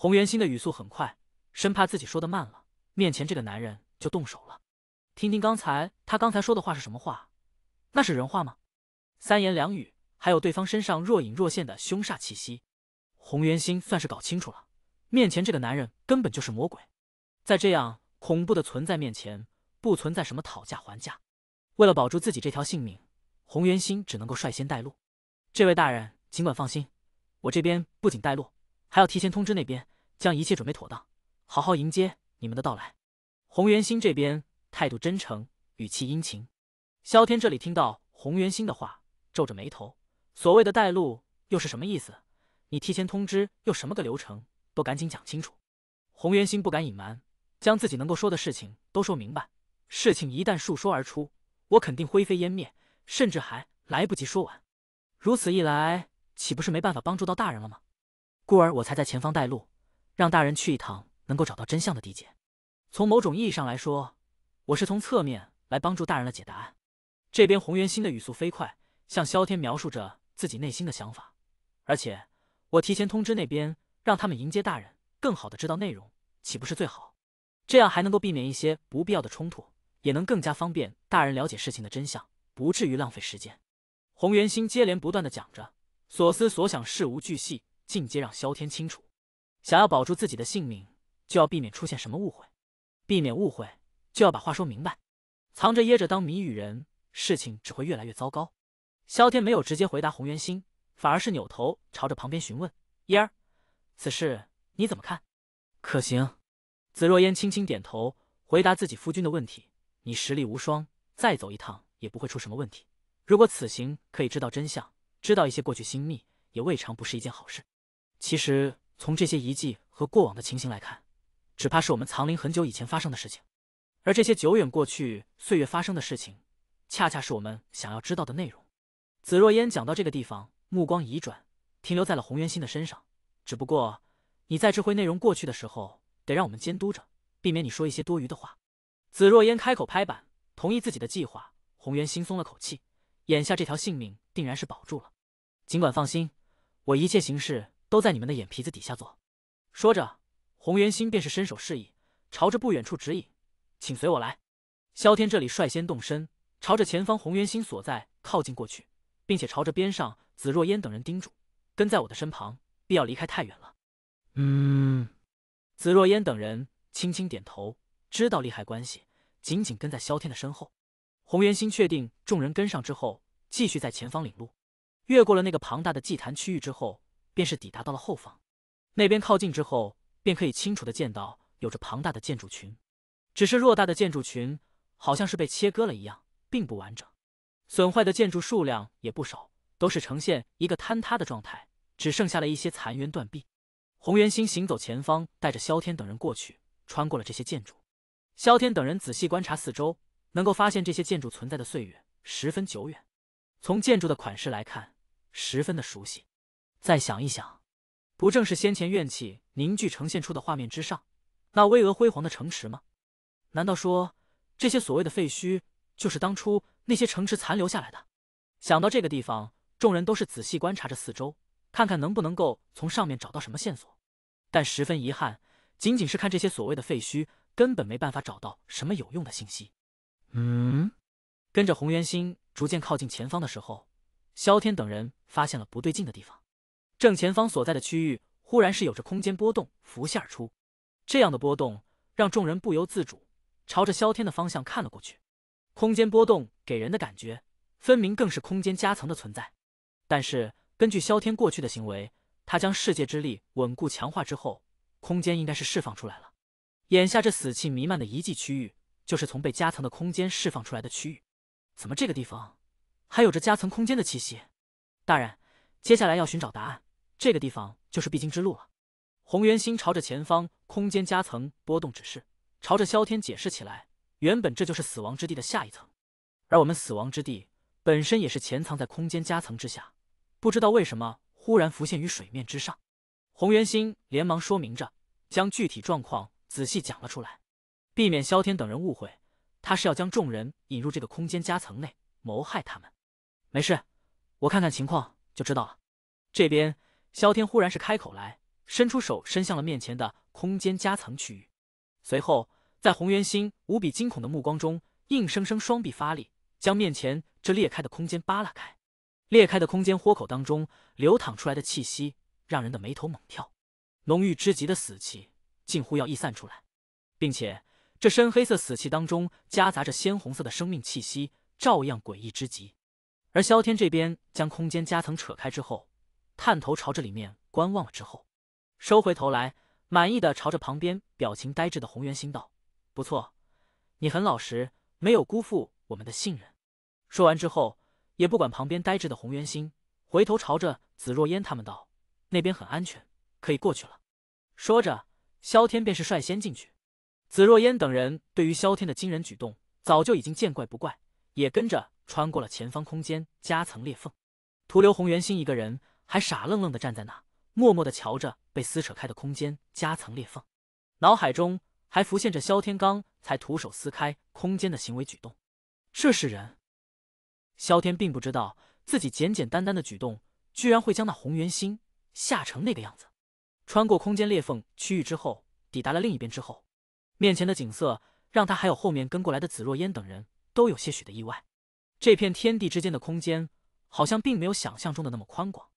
洪元星的语速很快，生怕自己说的慢了，面前这个男人就动手了。听听刚才他刚才说的话是什么话？那是人话吗？三言两语，还有对方身上若隐若现的凶煞气息。洪元星算是搞清楚了，面前这个男人根本就是魔鬼。在这样恐怖的存在面前，不存在什么讨价还价。为了保住自己这条性命，洪元星只能够率先带路。这位大人，尽管放心，我这边不仅带路，还要提前通知那边，将一切准备妥当，好好迎接你们的到来。洪元星这边态度真诚，语气殷勤。萧天这里听到洪元星的话，皱着眉头，所谓的带路又是什么意思？你提前通知又什么个流程？都赶紧讲清楚。洪元星不敢隐瞒，将自己能够说的事情都说明白。事情一旦述说而出，我肯定灰飞烟灭，甚至还来不及说完。如此一来，岂不是没办法帮助到大人了吗？故而我才在前方带路，让大人去一趟能够找到真相的地界。从某种意义上来说，我是从侧面来帮助大人了解答案。这边洪元星的语速飞快，向萧天描述着自己内心的想法，而且我提前通知那边，让他们迎接大人，更好的知道内容，岂不是最好？这样还能够避免一些不必要的冲突，也能更加方便大人了解事情的真相，不至于浪费时间。洪元星接连不断的讲着，所思所想事无巨细，尽皆让萧天清楚。想要保住自己的性命，就要避免出现什么误会，避免误会，就要把话说明白。藏着掖着当谜语人，事情只会越来越糟糕。萧天没有直接回答洪元星，反而是扭头朝着旁边询问：“嫣儿，此事你怎么看？可行？”紫若烟轻轻点头，回答自己夫君的问题：“你实力无双，再走一趟也不会出什么问题。”如果此行可以知道真相，知道一些过去心秘，也未尝不是一件好事。其实从这些遗迹和过往的情形来看，只怕是我们藏灵很久以前发生的事情。而这些久远过去岁月发生的事情，恰恰是我们想要知道的内容。紫若烟讲到这个地方，目光一转，停留在了洪元心的身上。只不过你在知会内容过去的时候，得让我们监督着，避免你说一些多余的话。紫若烟开口拍板，同意自己的计划。洪元心松了口气。眼下这条性命定然是保住了，尽管放心，我一切行事都在你们的眼皮子底下做。说着，洪元星便是伸手示意，朝着不远处指引，请随我来。萧天这里率先动身，朝着前方洪元星所在靠近过去，并且朝着边上紫若烟等人叮嘱，跟在我的身旁，必要离开太远了。嗯，紫若烟等人轻轻点头，知道利害关系，紧紧跟在萧天的身后。洪元星确定众人跟上之后，继续在前方领路。越过了那个庞大的祭坛区域之后，便是抵达到了后方。那边靠近之后，便可以清楚的见到有着庞大的建筑群，只是偌大的建筑群好像是被切割了一样，并不完整。损坏的建筑数量也不少，都是呈现一个坍塌的状态，只剩下了一些残垣断壁。洪元星行走前方，带着萧天等人过去，穿过了这些建筑。萧天等人仔细观察四周。能够发现这些建筑存在的岁月十分久远，从建筑的款式来看，十分的熟悉。再想一想，不正是先前怨气凝聚呈现出的画面之上那巍峨辉煌的城池吗？难道说这些所谓的废墟就是当初那些城池残留下来的？想到这个地方，众人都是仔细观察着四周，看看能不能够从上面找到什么线索。但十分遗憾，仅仅是看这些所谓的废墟，根本没办法找到什么有用的信息。嗯，跟着红元星逐渐靠近前方的时候，萧天等人发现了不对劲的地方。正前方所在的区域忽然是有着空间波动浮现而出，这样的波动让众人不由自主朝着萧天的方向看了过去。空间波动给人的感觉，分明更是空间夹层的存在。但是根据萧天过去的行为，他将世界之力稳固强化之后，空间应该是释放出来了。眼下这死气弥漫的遗迹区域。就是从被夹层的空间释放出来的区域，怎么这个地方还有着夹层空间的气息？大人，接下来要寻找答案，这个地方就是必经之路了。洪元星朝着前方空间夹层波动指示，朝着萧天解释起来。原本这就是死亡之地的下一层，而我们死亡之地本身也是潜藏在空间夹层之下，不知道为什么忽然浮现于水面之上。洪元星连忙说明着，将具体状况仔细讲了出来。避免萧天等人误会，他是要将众人引入这个空间夹层内谋害他们。没事，我看看情况就知道了。这边萧天忽然是开口来，伸出手伸向了面前的空间夹层区域。随后，在红元星无比惊恐的目光中，硬生生双臂发力，将面前这裂开的空间扒拉开。裂开的空间豁口当中流淌出来的气息，让人的眉头猛跳，浓郁之极的死气近乎要溢散出来，并且这深黑色死气当中夹杂着鲜红色的生命气息，照样诡异之极。而萧天这边将空间夹层扯开之后，探头朝着里面观望了之后，收回头来，满意的朝着旁边表情呆滞的洪元心道：“不错，你很老实，没有辜负我们的信任。”说完之后。也不管旁边呆滞的洪元心，回头朝着紫若烟他们道：“那边很安全，可以过去了。”说着，萧天便是率先进去。紫若烟等人对于萧天的惊人举动，早就已经见怪不怪，也跟着穿过了前方空间夹层裂缝，徒留洪元心一个人还傻愣愣的站在那，默默的瞧着被撕扯开的空间夹层裂缝，脑海中还浮现着萧天刚才徒手撕开空间的行为举动。这是人？萧天并不知道自己简简单单的举动，居然会将那红元心吓成那个样子。穿过空间裂缝区域之后，抵达了另一边之后，面前的景色让他还有后面跟过来的紫若烟等人都有些许的意外。这片天地之间的空间，好像并没有想象中的那么宽广。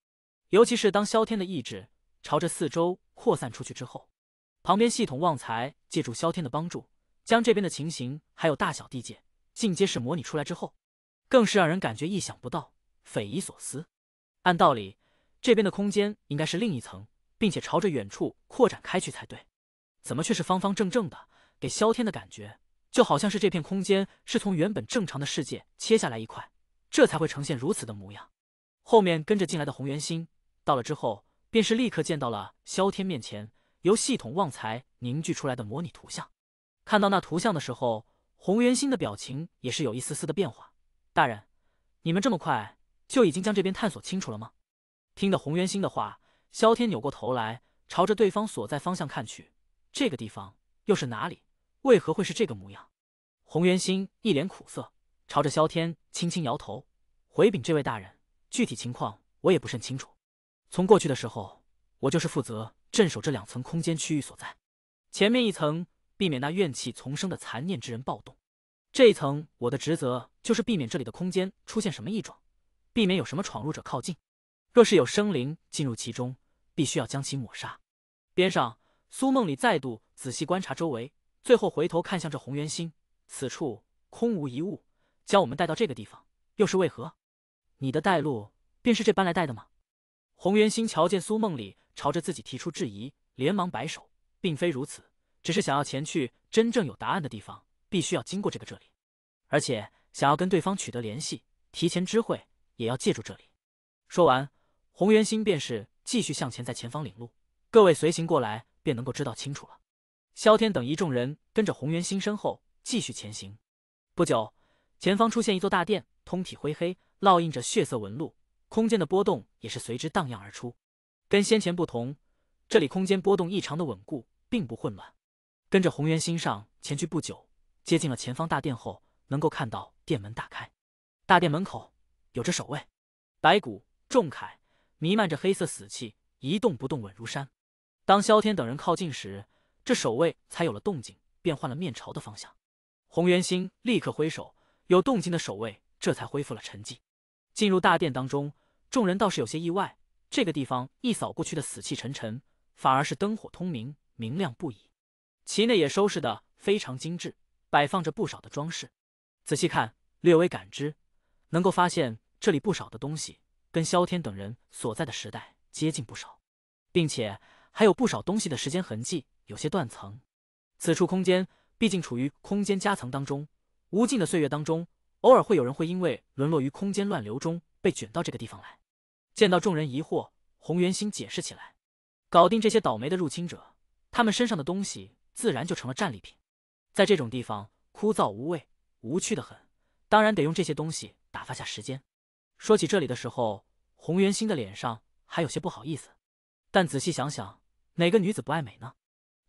尤其是当萧天的意志朝着四周扩散出去之后，旁边系统旺财借助萧天的帮助，将这边的情形还有大小地界尽皆是模拟出来之后。更是让人感觉意想不到、匪夷所思。按道理，这边的空间应该是另一层，并且朝着远处扩展开去才对，怎么却是方方正正的？给萧天的感觉，就好像是这片空间是从原本正常的世界切下来一块，这才会呈现如此的模样。后面跟着进来的红元星到了之后，便是立刻见到了萧天面前由系统旺财凝聚出来的模拟图像。看到那图像的时候，洪元星的表情也是有一丝丝的变化。大人，你们这么快就已经将这边探索清楚了吗？听得洪元星的话，萧天扭过头来，朝着对方所在方向看去。这个地方又是哪里？为何会是这个模样？洪元星一脸苦涩，朝着萧天轻轻摇头，回禀这位大人，具体情况我也不甚清楚。从过去的时候，我就是负责镇守这两层空间区域所在。前面一层，避免那怨气丛生的残念之人暴动。这一层，我的职责就是避免这里的空间出现什么异状，避免有什么闯入者靠近。若是有生灵进入其中，必须要将其抹杀。边上，苏梦里再度仔细观察周围，最后回头看向这红圆心，此处空无一物，将我们带到这个地方，又是为何？你的带路便是这般来带的吗？洪元星瞧见苏梦里朝着自己提出质疑，连忙摆手，并非如此，只是想要前去真正有答案的地方。必须要经过这个这里，而且想要跟对方取得联系，提前知会，也要借助这里。说完，洪元星便是继续向前，在前方领路。各位随行过来，便能够知道清楚了。萧天等一众人跟着洪元星身后继续前行。不久，前方出现一座大殿，通体灰黑，烙印着血色纹路，空间的波动也是随之荡漾而出。跟先前不同，这里空间波动异常的稳固，并不混乱。跟着红元星上前去不久。接近了前方大殿后，能够看到殿门大开，大殿门口有着守卫，白骨重铠，弥漫着黑色死气，一动不动，稳如山。当萧天等人靠近时，这守卫才有了动静，变换了面朝的方向。红元星立刻挥手，有动静的守卫这才恢复了沉寂。进入大殿当中，众人倒是有些意外，这个地方一扫过去的死气沉沉，反而是灯火通明，明亮不已，其内也收拾的非常精致。摆放着不少的装饰，仔细看，略微感知，能够发现这里不少的东西跟萧天等人所在的时代接近不少，并且还有不少东西的时间痕迹有些断层。此处空间毕竟处于空间夹层当中，无尽的岁月当中，偶尔会有人会因为沦落于空间乱流中被卷到这个地方来。见到众人疑惑，洪元星解释起来：搞定这些倒霉的入侵者，他们身上的东西自然就成了战利品。在这种地方，枯燥无味、无趣的很，当然得用这些东西打发下时间。说起这里的时候，洪元星的脸上还有些不好意思。但仔细想想，哪个女子不爱美呢？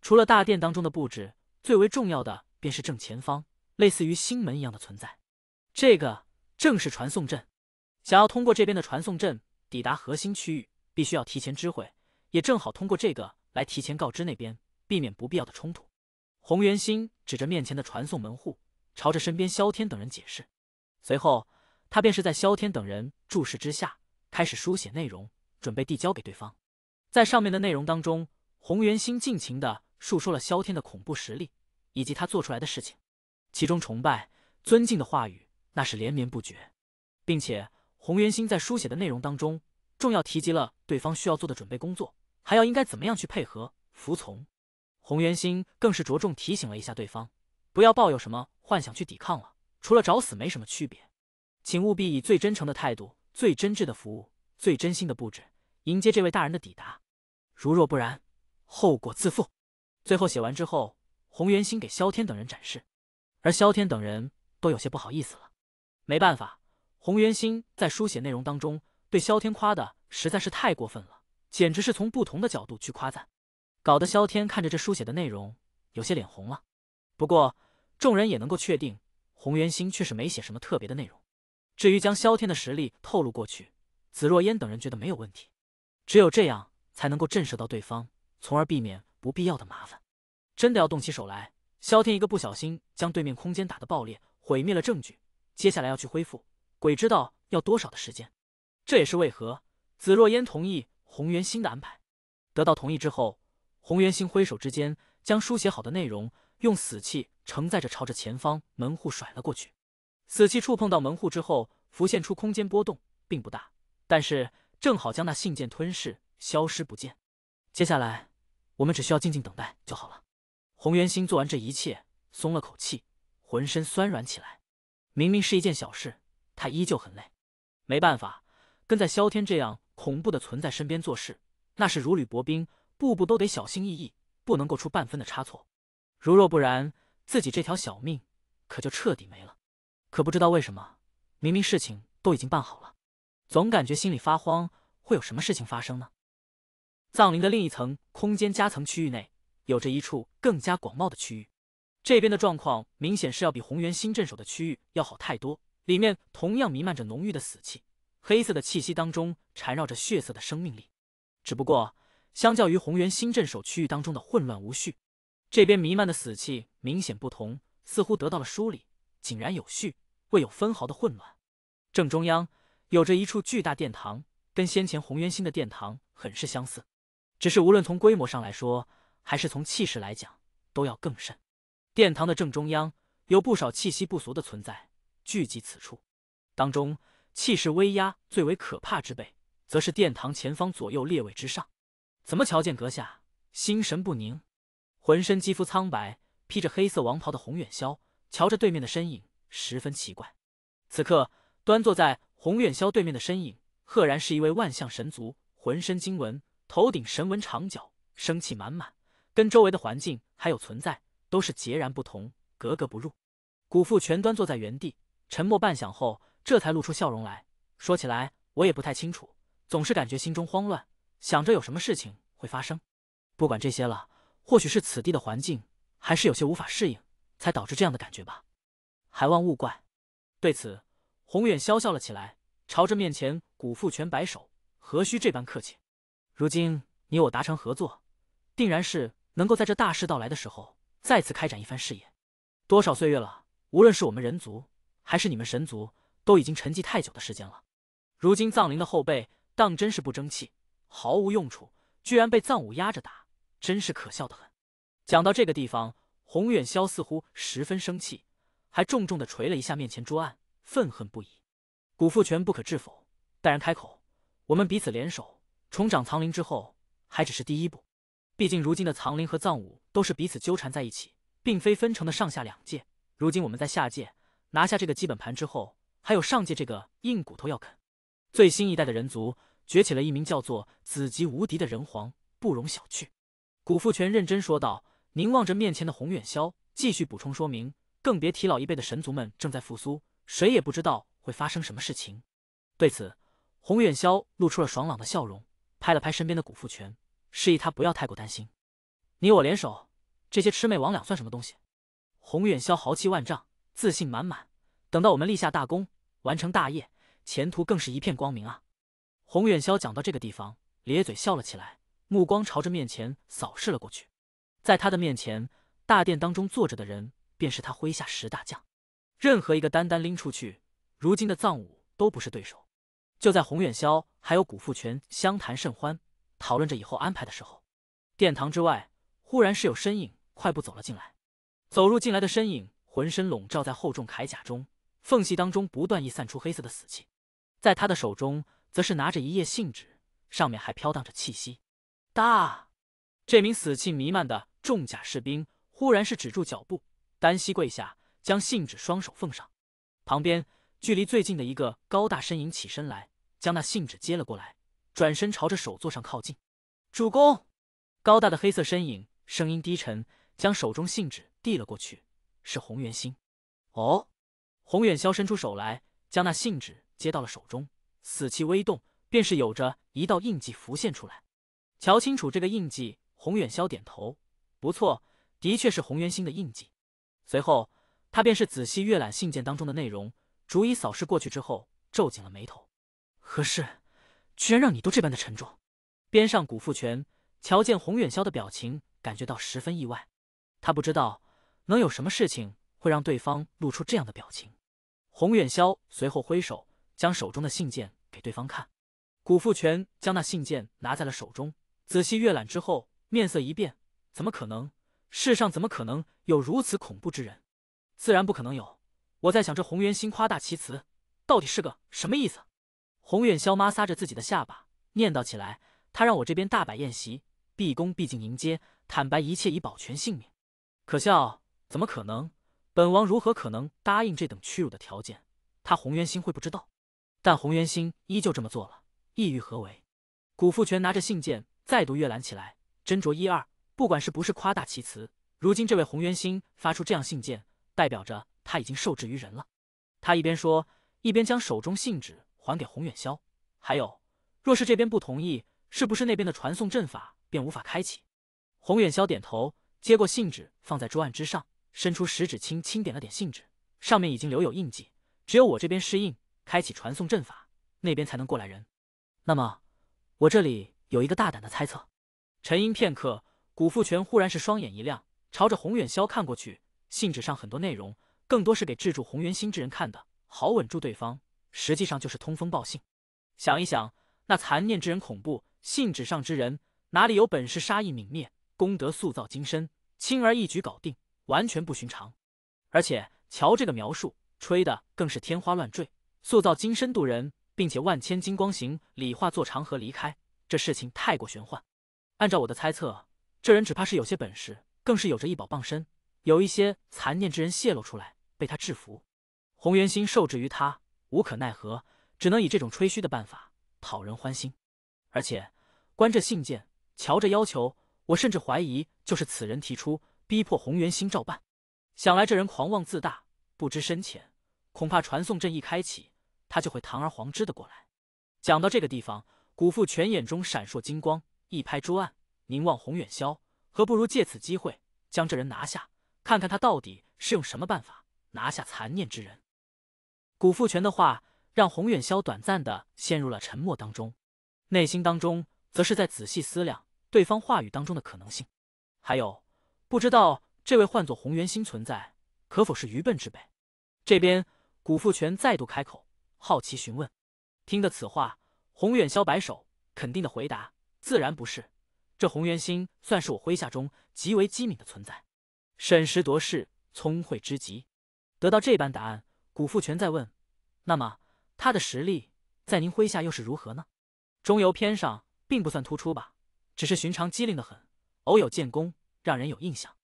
除了大殿当中的布置，最为重要的便是正前方，类似于星门一样的存在。这个正是传送阵。想要通过这边的传送阵抵达核心区域，必须要提前知会，也正好通过这个来提前告知那边，避免不必要的冲突。洪元星指着面前的传送门户，朝着身边萧天等人解释。随后，他便是在萧天等人注视之下，开始书写内容，准备递交给对方。在上面的内容当中，洪元星尽情的述说了萧天的恐怖实力以及他做出来的事情，其中崇拜、尊敬的话语那是连绵不绝，并且洪元星在书写的内容当中，重要提及了对方需要做的准备工作，还要应该怎么样去配合、服从。洪元星更是着重提醒了一下对方，不要抱有什么幻想去抵抗了，除了找死没什么区别。请务必以最真诚的态度、最真挚的服务、最真心的布置迎接这位大人的抵达。如若不然，后果自负。最后写完之后，洪元星给萧天等人展示，而萧天等人都有些不好意思了。没办法，洪元星在书写内容当中对萧天夸的实在是太过分了，简直是从不同的角度去夸赞。搞得萧天看着这书写的内容，有些脸红了。不过众人也能够确定，洪元星却是没写什么特别的内容。至于将萧天的实力透露过去，紫若烟等人觉得没有问题。只有这样，才能够震慑到对方，从而避免不必要的麻烦。真的要动起手来，萧天一个不小心将对面空间打得爆裂，毁灭了证据，接下来要去恢复，鬼知道要多少的时间。这也是为何紫若烟同意洪元心的安排。得到同意之后。洪元心挥手之间，将书写好的内容用死气承载着，朝着前方门户甩了过去。死气触碰到门户之后，浮现出空间波动，并不大，但是正好将那信件吞噬，消失不见。接下来，我们只需要静静等待就好了。洪元心做完这一切，松了口气，浑身酸软起来。明明是一件小事，他依旧很累。没办法，跟在萧天这样恐怖的存在身边做事，那是如履薄冰。步步都得小心翼翼，不能够出半分的差错。如若不然，自己这条小命可就彻底没了。可不知道为什么，明明事情都已经办好了，总感觉心里发慌，会有什么事情发生呢？藏灵的另一层空间夹层区域内，有着一处更加广袤的区域。这边的状况明显是要比红原新镇守的区域要好太多。里面同样弥漫着浓郁的死气，黑色的气息当中缠绕着血色的生命力。只不过。相较于红原新镇守区域当中的混乱无序，这边弥漫的死气明显不同，似乎得到了梳理，井然有序，未有分毫的混乱。正中央有着一处巨大殿堂，跟先前红原新的殿堂很是相似，只是无论从规模上来说，还是从气势来讲，都要更甚。殿堂的正中央有不少气息不俗的存在聚集此处，当中气势威压最为可怕之辈，则是殿堂前方左右列位之上。怎么瞧见阁下心神不宁？浑身肌肤苍白、披着黑色王袍的洪远霄，瞧着对面的身影，十分奇怪。此刻端坐在洪远霄对面的身影，赫然是一位万象神族，浑身经文，头顶神纹长角，生气满满，跟周围的环境还有存在都是截然不同，格格不入。古父全端坐在原地，沉默半晌后，这才露出笑容来说：“起来，我也不太清楚，总是感觉心中慌乱。”想着有什么事情会发生，不管这些了，或许是此地的环境还是有些无法适应，才导致这样的感觉吧。还望勿怪。对此，宏远笑笑了起来，朝着面前古父全摆手：“何须这般客气？如今你我达成合作，定然是能够在这大事到来的时候再次开展一番事业。多少岁月了，无论是我们人族还是你们神族，都已经沉寂太久的时间了。如今藏灵的后辈当真是不争气。”毫无用处，居然被藏武压着打，真是可笑的很。讲到这个地方，洪远霄似乎十分生气，还重重的捶了一下面前桌案，愤恨不已。古父权不可置否，淡然开口：“我们彼此联手重掌藏灵之后，还只是第一步。毕竟如今的藏灵和藏武都是彼此纠缠在一起，并非分成的上下两界。如今我们在下界拿下这个基本盘之后，还有上界这个硬骨头要啃。最新一代的人族。”崛起了一名叫做子极无敌的人皇，不容小觑。古父权认真说道，凝望着面前的洪远霄，继续补充说明：更别提老一辈的神族们正在复苏，谁也不知道会发生什么事情。对此，洪远霄露出了爽朗的笑容，拍了拍身边的古父权，示意他不要太过担心。你我联手，这些魑魅魍魉算什么东西？洪远霄豪气万丈，自信满满。等到我们立下大功，完成大业，前途更是一片光明啊！洪远霄讲到这个地方，咧嘴笑了起来，目光朝着面前扫视了过去，在他的面前，大殿当中坐着的人便是他麾下十大将，任何一个单单拎出去，如今的藏武都不是对手。就在洪远霄还有古富全相谈甚欢，讨论着以后安排的时候，殿堂之外忽然是有身影快步走了进来。走入进来的身影，浑身笼罩在厚重铠甲中，缝隙当中不断溢散出黑色的死气，在他的手中则是拿着一页信纸，上面还飘荡着气息。大，这名死气弥漫的重甲士兵忽然是止住脚步，单膝跪下，将信纸双手奉上。旁边距离最近的一个高大身影起身来，将那信纸接了过来，转身朝着首座上靠近。主公，高大的黑色身影，声音低沉，将手中信纸递了过去。是洪元星。哦，洪远霄伸出手来，将那信纸接到了手中，死气微动，便是有着一道印记浮现出来。瞧清楚这个印记，洪远霄点头，不错，的确是洪元星的印记。随后，他便是仔细阅览信件当中的内容，逐一扫视过去之后，皱紧了眉头。何事？居然让你都这般的沉重？边上古富全瞧见洪远霄的表情，感觉到十分意外。他不知道能有什么事情会让对方露出这样的表情。洪远霄随后挥手将手中的信件给对方看，古富全将那信件拿在了手中。仔细阅览之后，面色一变，怎么可能？世上怎么可能有如此恐怖之人？自然不可能有。我在想，这洪元心夸大其词，到底是个什么意思？洪远霄抹撒着自己的下巴，念叨起来：“他让我这边大摆宴席，毕恭毕敬迎接，坦白一切以保全性命。可笑，怎么可能？本王如何可能答应这等屈辱的条件？他洪元星会不知道？但洪元星依旧这么做了，意欲何为？”古富全拿着信件。再度阅览起来，斟酌一二。不管是不是夸大其词，如今这位洪元星发出这样信件，代表着他已经受制于人了。他一边说，一边将手中信纸还给洪远霄。还有，若是这边不同意，是不是那边的传送阵法便无法开启？洪远霄点头，接过信纸放在桌案之上，伸出食指轻轻点了点信纸，上面已经留有印记。只有我这边适应开启传送阵法，那边才能过来人。那么，我这里。有一个大胆的猜测。沉吟片刻，古富全忽然是双眼一亮，朝着洪远霄看过去。信纸上很多内容，更多是给制住洪元心之人看的，好稳住对方。实际上就是通风报信。想一想，那残念之人恐怖，信纸上之人哪里有本事杀意泯灭，功德塑造金身，轻而易举搞定，完全不寻常。而且瞧这个描述，吹的更是天花乱坠，塑造金身渡人，并且万千金光行礼化作长河离开。这事情太过玄幻，按照我的猜测，这人只怕是有些本事，更是有着一宝傍身。有一些残念之人泄露出来，被他制服。红元星受制于他，无可奈何，只能以这种吹嘘的办法讨人欢心。而且，观这信件，瞧这要求，我甚至怀疑就是此人提出，逼迫洪元星照办。想来这人狂妄自大，不知深浅，恐怕传送阵一开启，他就会堂而皇之的过来。讲到这个地方。古父泉眼中闪烁金光，一拍桌案，凝望洪远霄，何不如借此机会将这人拿下，看看他到底是用什么办法拿下残念之人。古父泉的话让洪远霄短暂的陷入了沉默当中，内心当中则是在仔细思量对方话语当中的可能性，还有不知道这位唤作洪元星存在可否是愚笨之辈。这边古富全再度开口，好奇询问，听得此话。洪远霄摆手，肯定的回答：“自然不是。这洪元星算是我麾下中极为机敏的存在，审时度势，聪慧之极。”得到这般答案，古富全再问：“那么他的实力在您麾下又是如何呢？”中游篇上并不算突出吧，只是寻常机灵的很，偶有建功，让人有印象。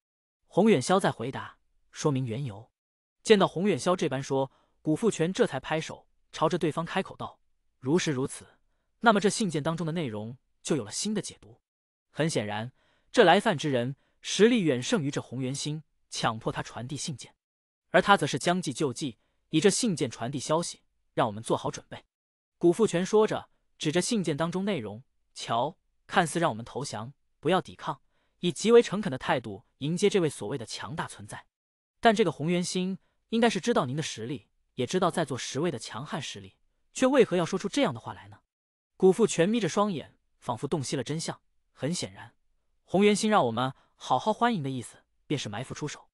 洪远霄在回答，说明缘由。见到洪远霄这般说，古富全这才拍手，朝着对方开口道：“如是如此。”那么这信件当中的内容就有了新的解读。很显然，这来犯之人实力远胜于这洪元星，强迫他传递信件，而他则是将计就计，以这信件传递消息，让我们做好准备。古富全说着，指着信件当中内容，瞧，看似让我们投降，不要抵抗，以极为诚恳的态度迎接这位所谓的强大存在。但这个洪元星应该是知道您的实力，也知道在座十位的强悍实力，却为何要说出这样的话来呢？古父全眯着双眼，仿佛洞悉了真相，很显然，洪元星让我们好好欢迎的意思，便是埋伏出手，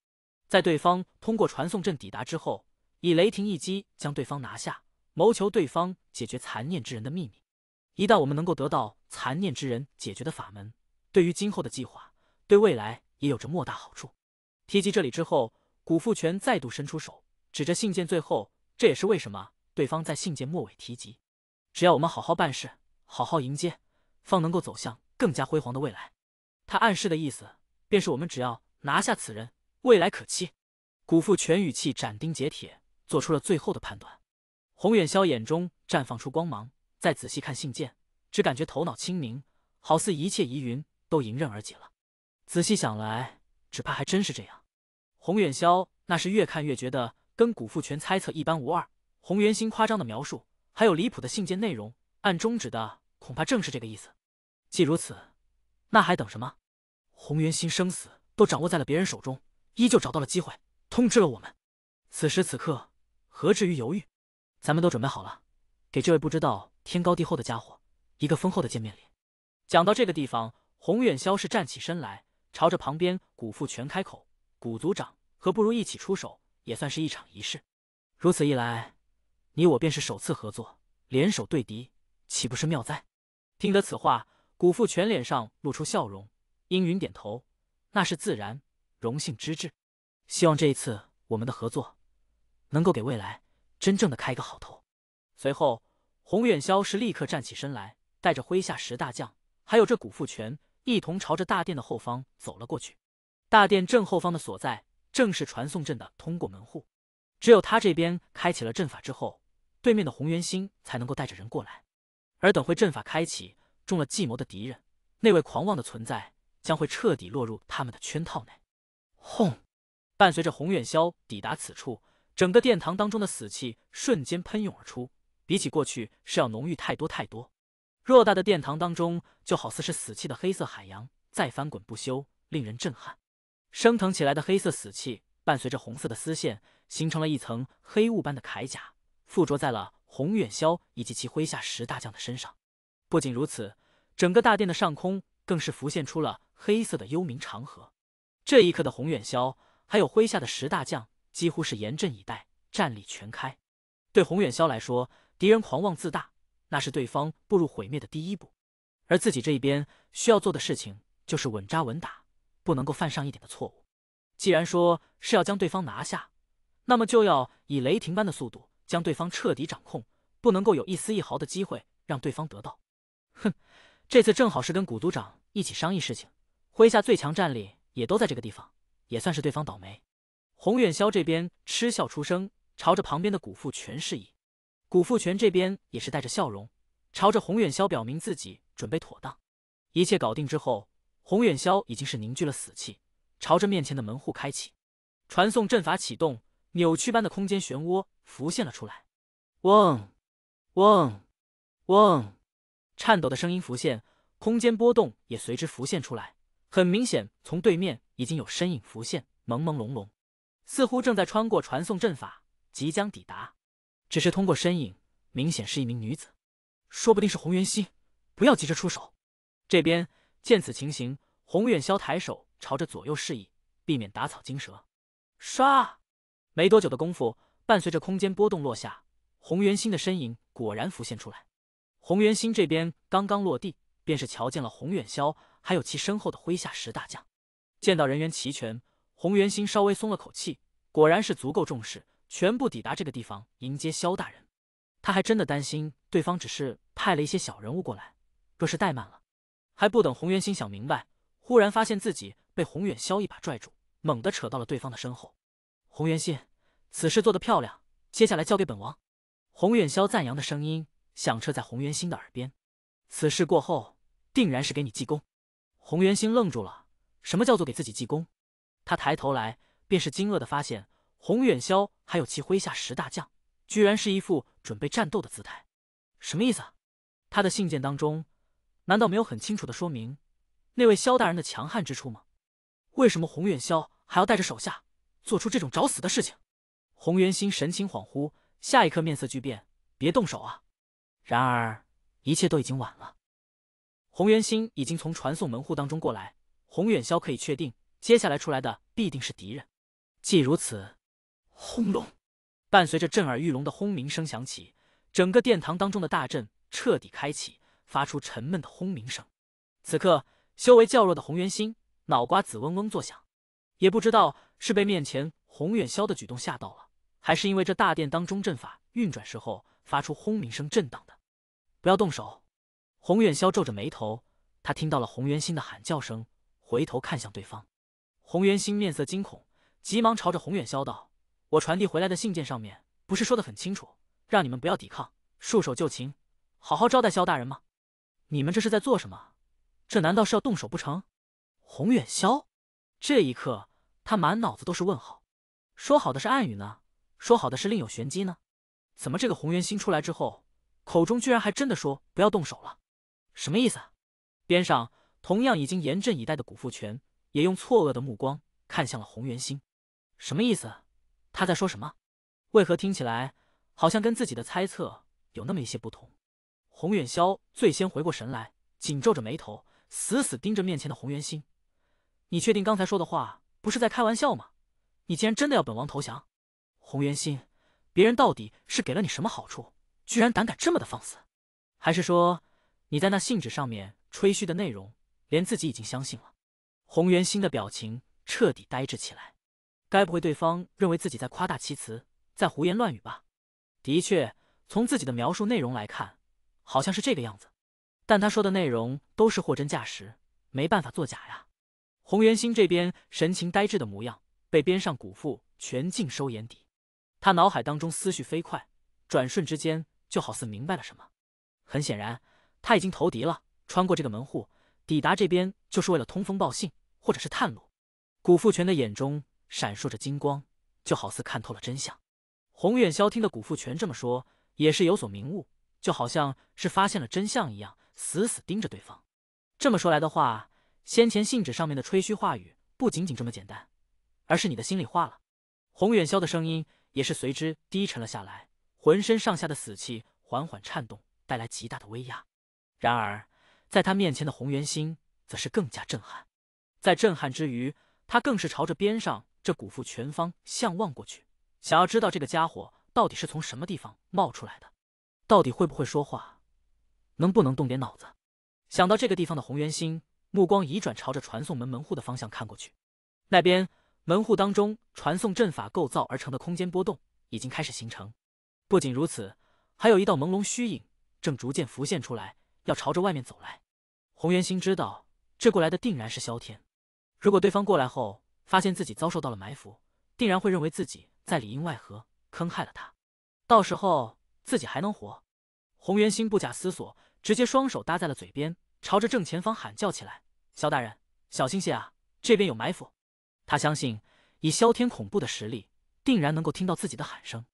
在对方通过传送阵抵达之后，以雷霆一击将对方拿下，谋求对方解决残念之人的秘密。一旦我们能够得到残念之人解决的法门，对于今后的计划，对未来也有着莫大好处。提及这里之后，古富全再度伸出手，指着信件最后。这也是为什么对方在信件末尾提及，只要我们好好办事，好好迎接，方能够走向更加辉煌的未来。他暗示的意思，便是我们只要拿下此人，未来可期。古富全语气斩钉截铁，做出了最后的判断。洪远霄眼中绽放出光芒，再仔细看信件，只感觉头脑清明，好似一切疑云都迎刃而解了。仔细想来，只怕还真是这样。洪远霄那是越看越觉得跟古富全猜测一般无二。洪元星夸张的描述，还有离谱的信件内容，暗中指的恐怕正是这个意思。既如此，那还等什么？洪元星生死都掌握在了别人手中，依旧找到了机会通知了我们。此时此刻，何至于犹豫？咱们都准备好了，给这位不知道天高地厚的家伙一个丰厚的见面礼。讲到这个地方，洪远霄是站起身来，朝着旁边古富全开口：“古族长，何不如一起出手，也算是一场仪式？如此一来，你我便是首次合作，联手对敌，岂不是妙哉？”听得此话，古富全脸上露出笑容，应云点头：“那是自然，荣幸之至。希望这一次我们的合作，能够给未来真正的开一个好头。”随后，洪远霄是立刻站起身来，带着麾下十大将。还有这古富全一同朝着大殿的后方走了过去。大殿正后方的所在，正是传送阵的通过门户。只有他这边开启了阵法之后，对面的红元星才能够带着人过来。而等会阵法开启，中了计谋的敌人，那位狂妄的存在，将会彻底落入他们的圈套内。轰！伴随着洪远霄抵达此处，整个殿堂当中的死气瞬间喷涌而出，比起过去是要浓郁太多太多。偌大的殿堂当中，就好似是死气的黑色海洋在翻滚不休，令人震撼。升腾起来的黑色死气，伴随着红色的丝线，形成了一层黑雾般的铠甲，附着在了洪远霄以及其麾下十大将的身上。不仅如此，整个大殿的上空更是浮现出了黑色的幽冥长河。这一刻的洪远霄还有麾下的十大将，几乎是严阵以待，战力全开。对洪远霄来说，敌人狂妄自大。那是对方步入毁灭的第一步，而自己这一边需要做的事情就是稳扎稳打，不能够犯上一点的错误。既然说是要将对方拿下，那么就要以雷霆般的速度将对方彻底掌控，不能够有一丝一毫的机会让对方得到。哼，这次正好是跟古族长一起商议事情，麾下最强战力也都在这个地方，也算是对方倒霉。洪远霄这边嗤笑出声，朝着旁边的古父全示意。古富全这边也是带着笑容，朝着洪远霄表明自己准备妥当。一切搞定之后，洪远霄已经是凝聚了死气，朝着面前的门户开启，传送阵法启动，扭曲般的空间漩涡浮现了出来。嗡，嗡，嗡，颤抖的声音浮现，空间波动也随之浮现出来。很明显，从对面已经有身影浮现，朦朦胧胧，似乎正在穿过传送阵法，即将抵达。只是通过身影，明显是一名女子，说不定是洪元熙。不要急着出手。这边见此情形，洪远霄抬手朝着左右示意，避免打草惊蛇。唰，没多久的功夫，伴随着空间波动落下，洪元星的身影果然浮现出来。洪元星这边刚刚落地，便是瞧见了洪远霄，还有其身后的麾下十大将。见到人员齐全，洪元星稍微松了口气，果然是足够重视。全部抵达这个地方迎接萧大人，他还真的担心对方只是派了一些小人物过来，若是怠慢了，还不等洪元心想明白，忽然发现自己被洪远萧一把拽住，猛地扯到了对方的身后。洪元心，此事做得漂亮，接下来交给本王。洪远萧赞扬的声音响彻在洪元心的耳边。此事过后，定然是给你记功。洪元心愣住了，什么叫做给自己记功？他抬头来，便是惊愕的发现。洪远霄还有其麾下十大将，居然是一副准备战斗的姿态，什么意思？他的信件当中，难道没有很清楚的说明那位萧大人的强悍之处吗？为什么洪远霄还要带着手下做出这种找死的事情？洪元心神情恍惚，下一刻面色巨变，别动手啊！然而一切都已经晚了。洪元心已经从传送门户当中过来，洪远霄可以确定，接下来出来的必定是敌人。既如此，轰隆，伴随着震耳欲聋的轰鸣声响起，整个殿堂当中的大阵彻底开启，发出沉闷的轰鸣声。此刻，修为较弱的洪元心脑瓜子嗡嗡作响，也不知道是被面前洪远霄的举动吓到了，还是因为这大殿当中阵法运转时候发出轰鸣声震荡的。不要动手！洪远霄皱着眉头，他听到了洪元心的喊叫声，回头看向对方。洪元心面色惊恐，急忙朝着洪远霄道：“我传递回来的信件上面不是说的很清楚，让你们不要抵抗，束手就擒，好好招待萧大人吗？你们这是在做什么？这难道是要动手不成？”洪远霄这一刻，他满脑子都是问号。说好的是暗语呢？说好的是另有玄机呢？怎么这个洪元星出来之后，口中居然还真的说不要动手了？什么意思？边上同样已经严阵以待的古富全也用错愕的目光看向了洪元星。什么意思？他在说什么？为何听起来好像跟自己的猜测有那么一些不同？洪远霄最先回过神来，紧皱着眉头，死死盯着面前的洪元心。你确定刚才说的话不是在开玩笑吗？你竟然真的要本王投降？洪元心，别人到底是给了你什么好处，居然胆敢这么的放肆？还是说？你在那信纸上面吹嘘的内容，连自己已经相信了。洪元心的表情彻底呆滞起来。该不会对方认为自己在夸大其词，在胡言乱语吧？的确，从自己的描述内容来看，好像是这个样子。但他说的内容都是货真价实，没办法作假呀。洪元星这边神情呆滞的模样，被边上古父全尽收眼底。他脑海当中思绪飞快，转瞬之间就好似明白了什么。很显然。他已经投敌了，穿过这个门户，抵达这边就是为了通风报信，或者是探路。古富全的眼中闪烁着金光，就好似看透了真相。洪远霄听得古富全这么说，也是有所明悟，就好像是发现了真相一样，死死盯着对方。这么说来的话，先前信纸上面的吹嘘话语不仅仅这么简单，而是你的心里话了。洪远霄的声音也是随之低沉了下来，浑身上下的死气缓缓颤动，带来极大的威压。然而，在他面前的洪元星则是更加震撼，在震撼之余，他更是朝着边上这古父全方向望过去，想要知道这个家伙到底是从什么地方冒出来的，到底会不会说话，能不能动点脑子。想到这个地方的洪元星，目光移转，朝着传送门门户的方向看过去，那边门户当中传送阵法构造而成的空间波动已经开始形成。不仅如此，还有一道朦胧虚影正逐渐浮现出来。要朝着外面走来，洪元星知道这过来的定然是萧天。如果对方过来后发现自己遭受到了埋伏，定然会认为自己在里应外合，坑害了他。到时候自己还能活？洪元星不假思索，直接双手搭在了嘴边，朝着正前方喊叫起来：“萧大人，小心些啊，这边有埋伏！”他相信以萧天恐怖的实力，定然能够听到自己的喊声。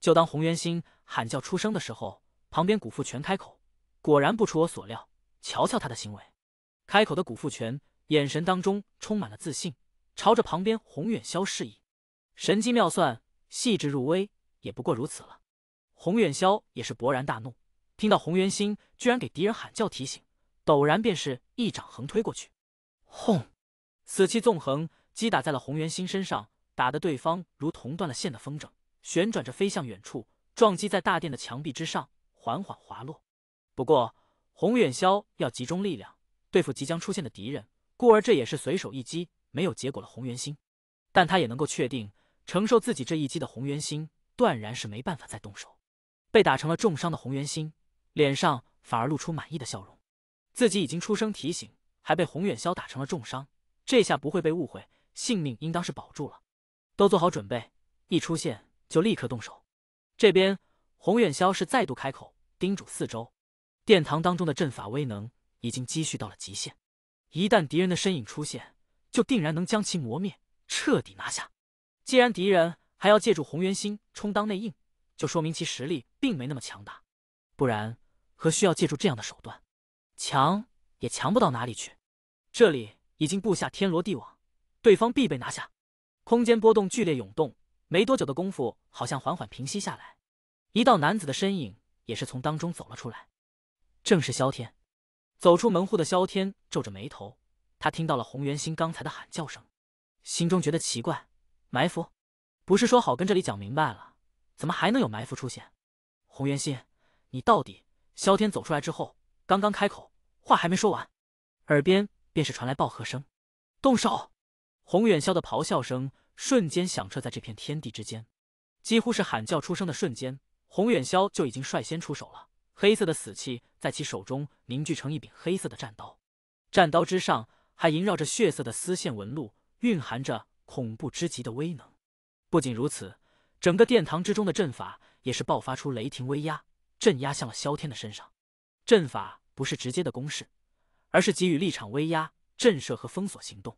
就当洪元星喊叫出声的时候，旁边古父全开口。果然不出我所料，瞧瞧他的行为。开口的古富全眼神当中充满了自信，朝着旁边洪远霄示意。神机妙算，细致入微，也不过如此了。洪远霄也是勃然大怒，听到洪元星居然给敌人喊叫提醒，陡然便是一掌横推过去，轰！死气纵横，击打在了洪元星身上，打得对方如同断了线的风筝，旋转着飞向远处，撞击在大殿的墙壁之上，缓缓滑落。不过，洪远霄要集中力量对付即将出现的敌人，故而这也是随手一击，没有结果了。洪元星，但他也能够确定，承受自己这一击的洪元星断然是没办法再动手。被打成了重伤的洪元星，脸上反而露出满意的笑容。自己已经出声提醒，还被洪远霄打成了重伤，这下不会被误会，性命应当是保住了。都做好准备，一出现就立刻动手。这边，洪远霄是再度开口叮嘱四周。殿堂当中的阵法威能已经积蓄到了极限，一旦敌人的身影出现，就定然能将其磨灭，彻底拿下。既然敌人还要借助洪元星充当内应，就说明其实力并没那么强大，不然何需要借助这样的手段？强也强不到哪里去。这里已经布下天罗地网，对方必被拿下。空间波动剧烈涌动，没多久的功夫，好像缓缓平息下来，一道男子的身影也是从当中走了出来。正是萧天，走出门户的萧天皱着眉头，他听到了洪元心刚才的喊叫声，心中觉得奇怪，埋伏？不是说好跟这里讲明白了，怎么还能有埋伏出现？洪元心，你到底……萧天走出来之后，刚刚开口，话还没说完，耳边便是传来暴喝声：“动手！”洪远霄的咆哮声瞬间响彻在这片天地之间，几乎是喊叫出声的瞬间，洪远霄就已经率先出手了。黑色的死气在其手中凝聚成一柄黑色的战刀，战刀之上还萦绕着血色的丝线纹路，蕴含着恐怖之极的威能。不仅如此，整个殿堂之中的阵法也是爆发出雷霆威压，镇压向了萧天的身上。阵法不是直接的攻势，而是给予立场威压、震慑和封锁行动。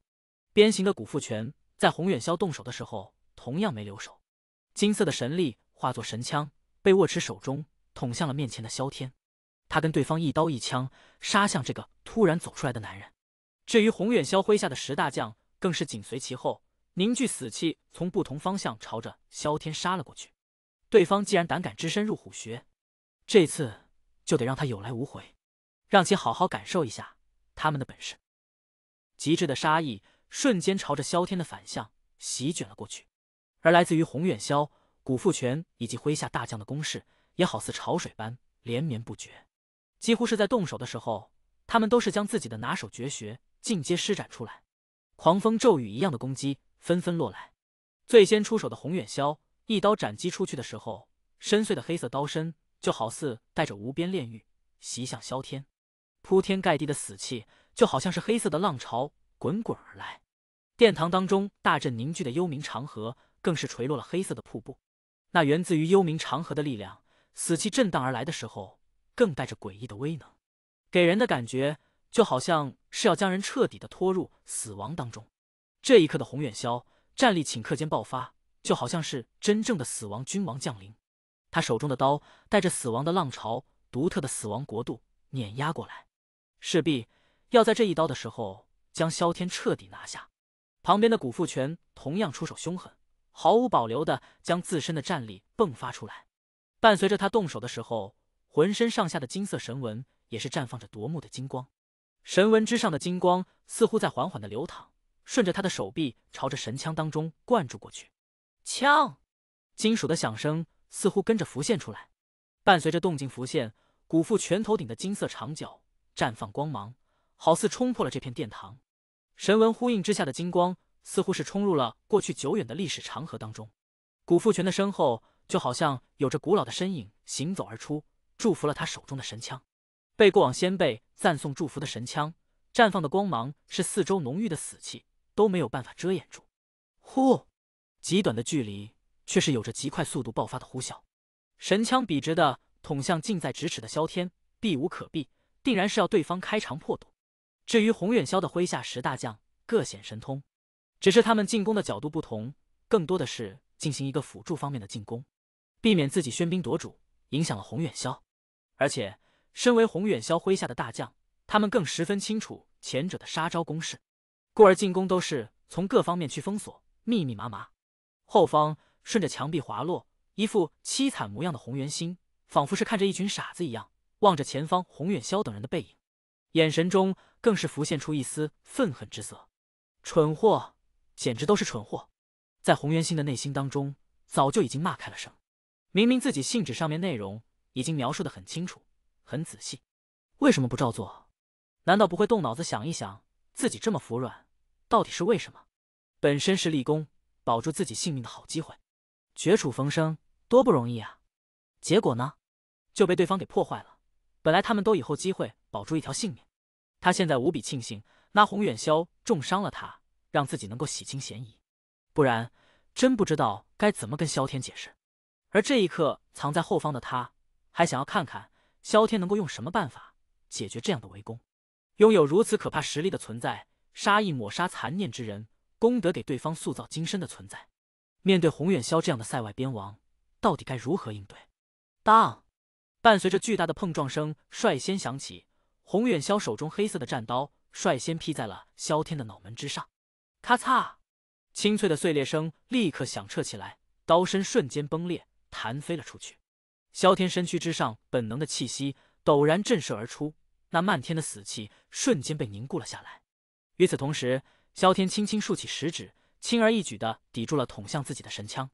鞭形的古父拳在洪远霄动手的时候同样没留手，金色的神力化作神枪被握持手中，捅向了面前的萧天。他跟对方一刀一枪杀向这个突然走出来的男人。至于洪远霄麾下的十大将，更是紧随其后，凝聚死气，从不同方向朝着萧天杀了过去。对方既然胆敢只身入虎穴，这次。就得让他有来无回，让其好好感受一下他们的本事。极致的杀意瞬间朝着萧天的反向席卷了过去，而来自于洪远霄、古父拳以及麾下大将的攻势，也好似潮水般连绵不绝。几乎是在动手的时候，他们都是将自己的拿手绝学尽皆施展出来，狂风骤雨一样的攻击纷纷落来。最先出手的洪远霄一刀斩击出去的时候，深邃的黑色刀身。就好似带着无边炼狱袭向萧天，铺天盖地的死气就好像是黑色的浪潮滚滚而来。殿堂当中大阵凝聚的幽冥长河更是垂落了黑色的瀑布。那源自于幽冥长河的力量，死气震荡而来的时候，更带着诡异的威能，给人的感觉就好像是要将人彻底的拖入死亡当中。这一刻的洪远霄战力顷刻间爆发，就好像是真正的死亡君王降临。他手中的刀带着死亡的浪潮，独特的死亡国度碾压过来，势必要在这一刀的时候将萧天彻底拿下。旁边的古父拳同样出手凶狠，毫无保留的将自身的战力迸发出来。伴随着他动手的时候，浑身上下的金色神纹也是绽放着夺目的金光，神纹之上的金光似乎在缓缓的流淌，顺着他的手臂朝着神枪当中灌注过去。枪，金属的响声。似乎跟着浮现出来，伴随着动静浮现，古父拳头顶的金色长角绽放光芒，好似冲破了这片殿堂。神纹呼应之下的金光，似乎是冲入了过去久远的历史长河当中。古父拳的身后，就好像有着古老的身影行走而出，祝福了他手中的神枪。被过往先辈赞颂祝福的神枪，绽放的光芒是四周浓郁的死气都没有办法遮掩住。呼，极短的距离。却是有着极快速度爆发的呼啸，神枪笔直的捅向近在咫尺的萧天，避无可避，定然是要对方开肠破肚。至于洪远霄的麾下十大将各显神通，只是他们进攻的角度不同，更多的是进行一个辅助方面的进攻，避免自己喧宾夺主，影响了洪远霄。而且，身为洪远霄麾下的大将，他们更十分清楚前者的杀招攻势，故而进攻都是从各方面去封锁，密密麻麻，后方。顺着墙壁滑落，一副凄惨模样的洪元星，仿佛是看着一群傻子一样，望着前方洪远霄等人的背影，眼神中更是浮现出一丝愤恨之色。蠢货，简直都是蠢货！在洪元星的内心当中，早就已经骂开了声。明明自己信纸上面内容已经描述的很清楚、很仔细，为什么不照做？难道不会动脑子想一想，自己这么服软，到底是为什么？本身是立功、保住自己性命的好机会。绝处逢生多不容易啊！结果呢，就被对方给破坏了。本来他们都以后机会保住一条性命，他现在无比庆幸那洪远霄重伤了他，让自己能够洗清嫌疑，不然真不知道该怎么跟萧天解释。而这一刻，藏在后方的他还想要看看萧天能够用什么办法解决这样的围攻。拥有如此可怕实力的存在，杀意抹杀残念之人，功德给对方塑造金身的存在。面对洪远霄这样的塞外边王，到底该如何应对？当，伴随着巨大的碰撞声率先响起，洪远霄手中黑色的战刀率先劈在了萧天的脑门之上。咔嚓，清脆的碎裂声立刻响彻起来，刀身瞬间崩裂，弹飞了出去。萧天身躯之上本能的气息陡然震慑而出，那漫天的死气瞬间被凝固了下来。与此同时，萧天轻轻竖起食指，轻而易举的抵住了捅向自己的神枪，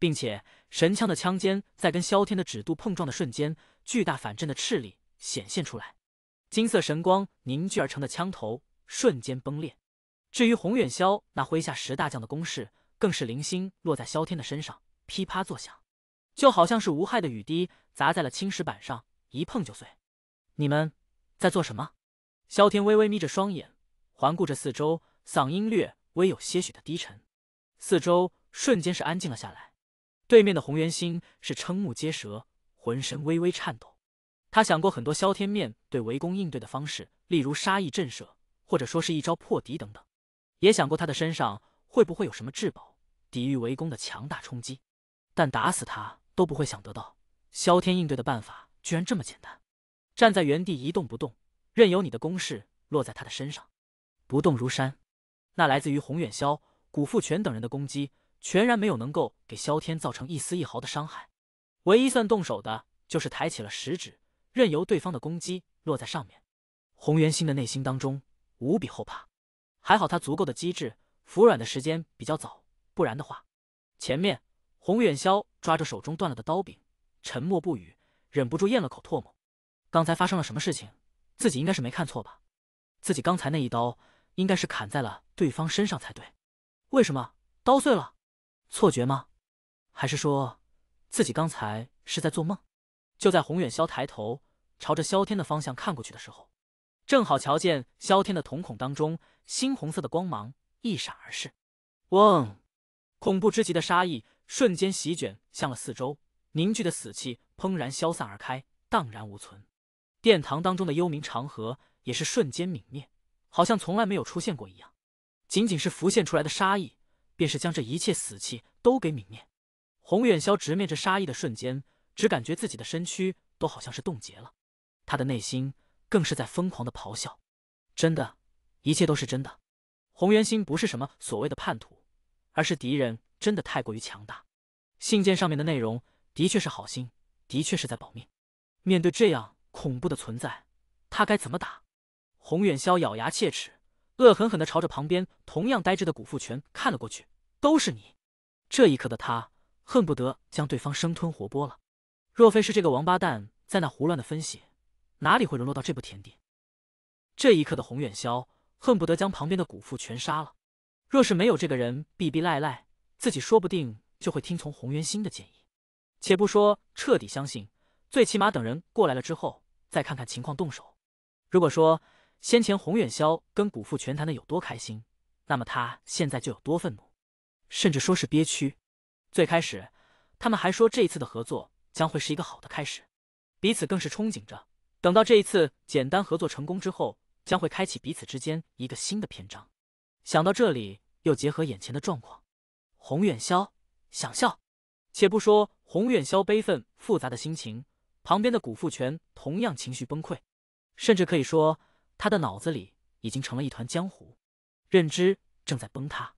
并且神枪的枪尖在跟萧天的指肚碰撞的瞬间，巨大反震的斥力显现出来，金色神光凝聚而成的枪头瞬间崩裂。至于洪远霄那麾下十大将的攻势，更是零星落在萧天的身上，噼啪作响，就好像是无害的雨滴砸在了青石板上，一碰就碎。你们在做什么？萧天微微眯着双眼，环顾着四周，嗓音略微有些许的低沉。四周瞬间是安静了下来。对面的洪元星是瞠目结舌，浑身微微颤抖。他想过很多萧天面对围攻应对的方式，例如杀意震慑，或者说是一招破敌等等。也想过他的身上会不会有什么至宝，抵御围攻的强大冲击，但打死他都不会想得到，萧天应对的办法居然这么简单，站在原地一动不动，任由你的攻势落在他的身上，不动如山。那来自于洪远霄、古富全等人的攻击，全然没有能够给萧天造成一丝一毫的伤害，唯一算动手的就是抬起了食指，任由对方的攻击落在上面。洪元星的内心当中无比后怕。还好他足够的机智，服软的时间比较早，不然的话，前面洪远霄抓着手中断了的刀柄，沉默不语，忍不住咽了口唾沫。刚才发生了什么事情？自己应该是没看错吧？自己刚才那一刀应该是砍在了对方身上才对，为什么刀碎了？错觉吗？还是说自己刚才是在做梦？就在洪远霄抬头朝着萧天的方向看过去的时候。正好瞧见萧天的瞳孔当中猩红色的光芒一闪而逝，嗡！恐怖之极的杀意瞬间席卷向了四周，凝聚的死气砰然消散而开，荡然无存。殿堂当中的幽冥长河也是瞬间泯灭，好像从来没有出现过一样。仅仅是浮现出来的杀意，便是将这一切死气都给泯灭。洪远霄直面着杀意的瞬间，只感觉自己的身躯都好像是冻结了，他的内心。更是在疯狂的咆哮，真的，一切都是真的。洪元星不是什么所谓的叛徒，而是敌人真的太过于强大。信件上面的内容的确是好心，的确是在保命。面对这样恐怖的存在，他该怎么打？洪远霄咬牙切齿，恶狠狠地朝着旁边同样呆滞的古富全看了过去。都是你！这一刻的他恨不得将对方生吞活剥了。若非是这个王八蛋在那胡乱的分析。哪里会沦落到这步田地？这一刻的洪远霄恨不得将旁边的古父全杀了。若是没有这个人逼逼赖赖，自己说不定就会听从洪元星的建议。且不说彻底相信，最起码等人过来了之后，再看看情况动手。如果说先前洪远霄跟古父全谈的有多开心，那么他现在就有多愤怒，甚至说是憋屈。最开始他们还说这一次的合作将会是一个好的开始，彼此更是憧憬着。等到这一次简单合作成功之后，将会开启彼此之间一个新的篇章。想到这里，又结合眼前的状况，洪远霄想笑。且不说洪远霄悲愤复杂的心情，旁边的古富全同样情绪崩溃，甚至可以说他的脑子里已经成了一团浆糊，认知正在崩塌。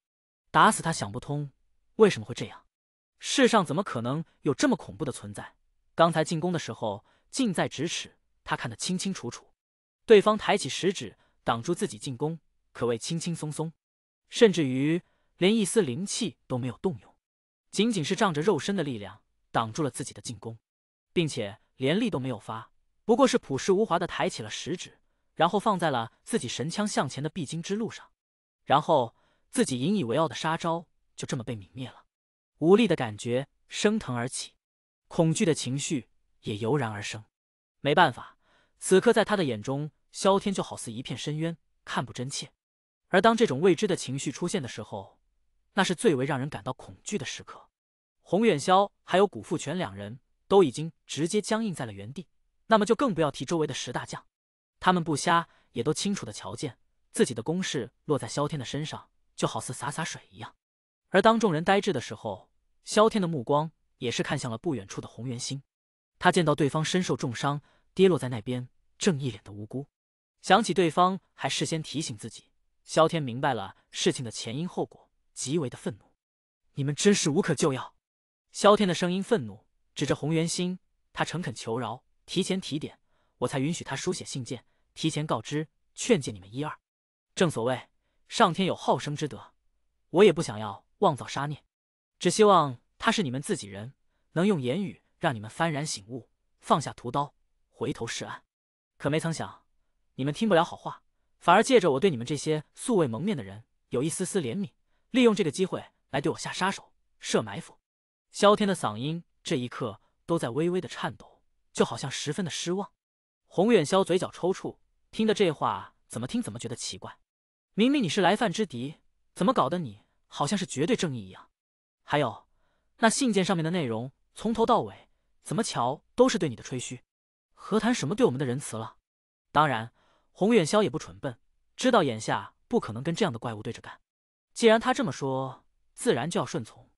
打死他想不通为什么会这样，世上怎么可能有这么恐怖的存在？刚才进攻的时候近在咫尺。他看得清清楚楚，对方抬起食指挡住自己进攻，可谓轻轻松松，甚至于连一丝灵气都没有动用，仅仅是仗着肉身的力量挡住了自己的进攻，并且连力都没有发，不过是朴实无华的抬起了食指，然后放在了自己神枪向前的必经之路上，然后自己引以为傲的杀招就这么被泯灭了，无力的感觉升腾而起，恐惧的情绪也油然而生。没办法，此刻在他的眼中，萧天就好似一片深渊，看不真切。而当这种未知的情绪出现的时候，那是最为让人感到恐惧的时刻。洪远霄还有古富全两人都已经直接僵硬在了原地，那么就更不要提周围的十大将。他们不瞎，也都清楚的瞧见自己的攻势落在萧天的身上，就好似洒洒水一样。而当众人呆滞的时候，萧天的目光也是看向了不远处的洪元星。他见到对方身受重伤，跌落在那边，正一脸的无辜。想起对方还事先提醒自己，萧天明白了事情的前因后果，极为的愤怒。你们真是无可救药！萧天的声音愤怒，指着洪元心，他诚恳求饶，提前提点，我才允许他书写信件，提前告知，劝诫你们一二。正所谓上天有好生之德，我也不想要妄造杀孽，只希望他是你们自己人，能用言语让你们幡然醒悟，放下屠刀，回头是岸。可没曾想，你们听不了好话，反而借着我对你们这些素未蒙面的人有一丝丝怜悯，利用这个机会来对我下杀手、设埋伏。萧天的嗓音这一刻都在微微的颤抖，就好像十分的失望。洪远霄嘴角抽搐，听的这话怎么听怎么觉得奇怪。明明你是来犯之敌，怎么搞得你好像是绝对正义一样？还有，那信件上面的内容从头到尾怎么瞧都是对你的吹嘘，何谈什么对我们的仁慈了？当然，洪远霄也不蠢笨，知道眼下不可能跟这样的怪物对着干。既然他这么说，自然就要顺从。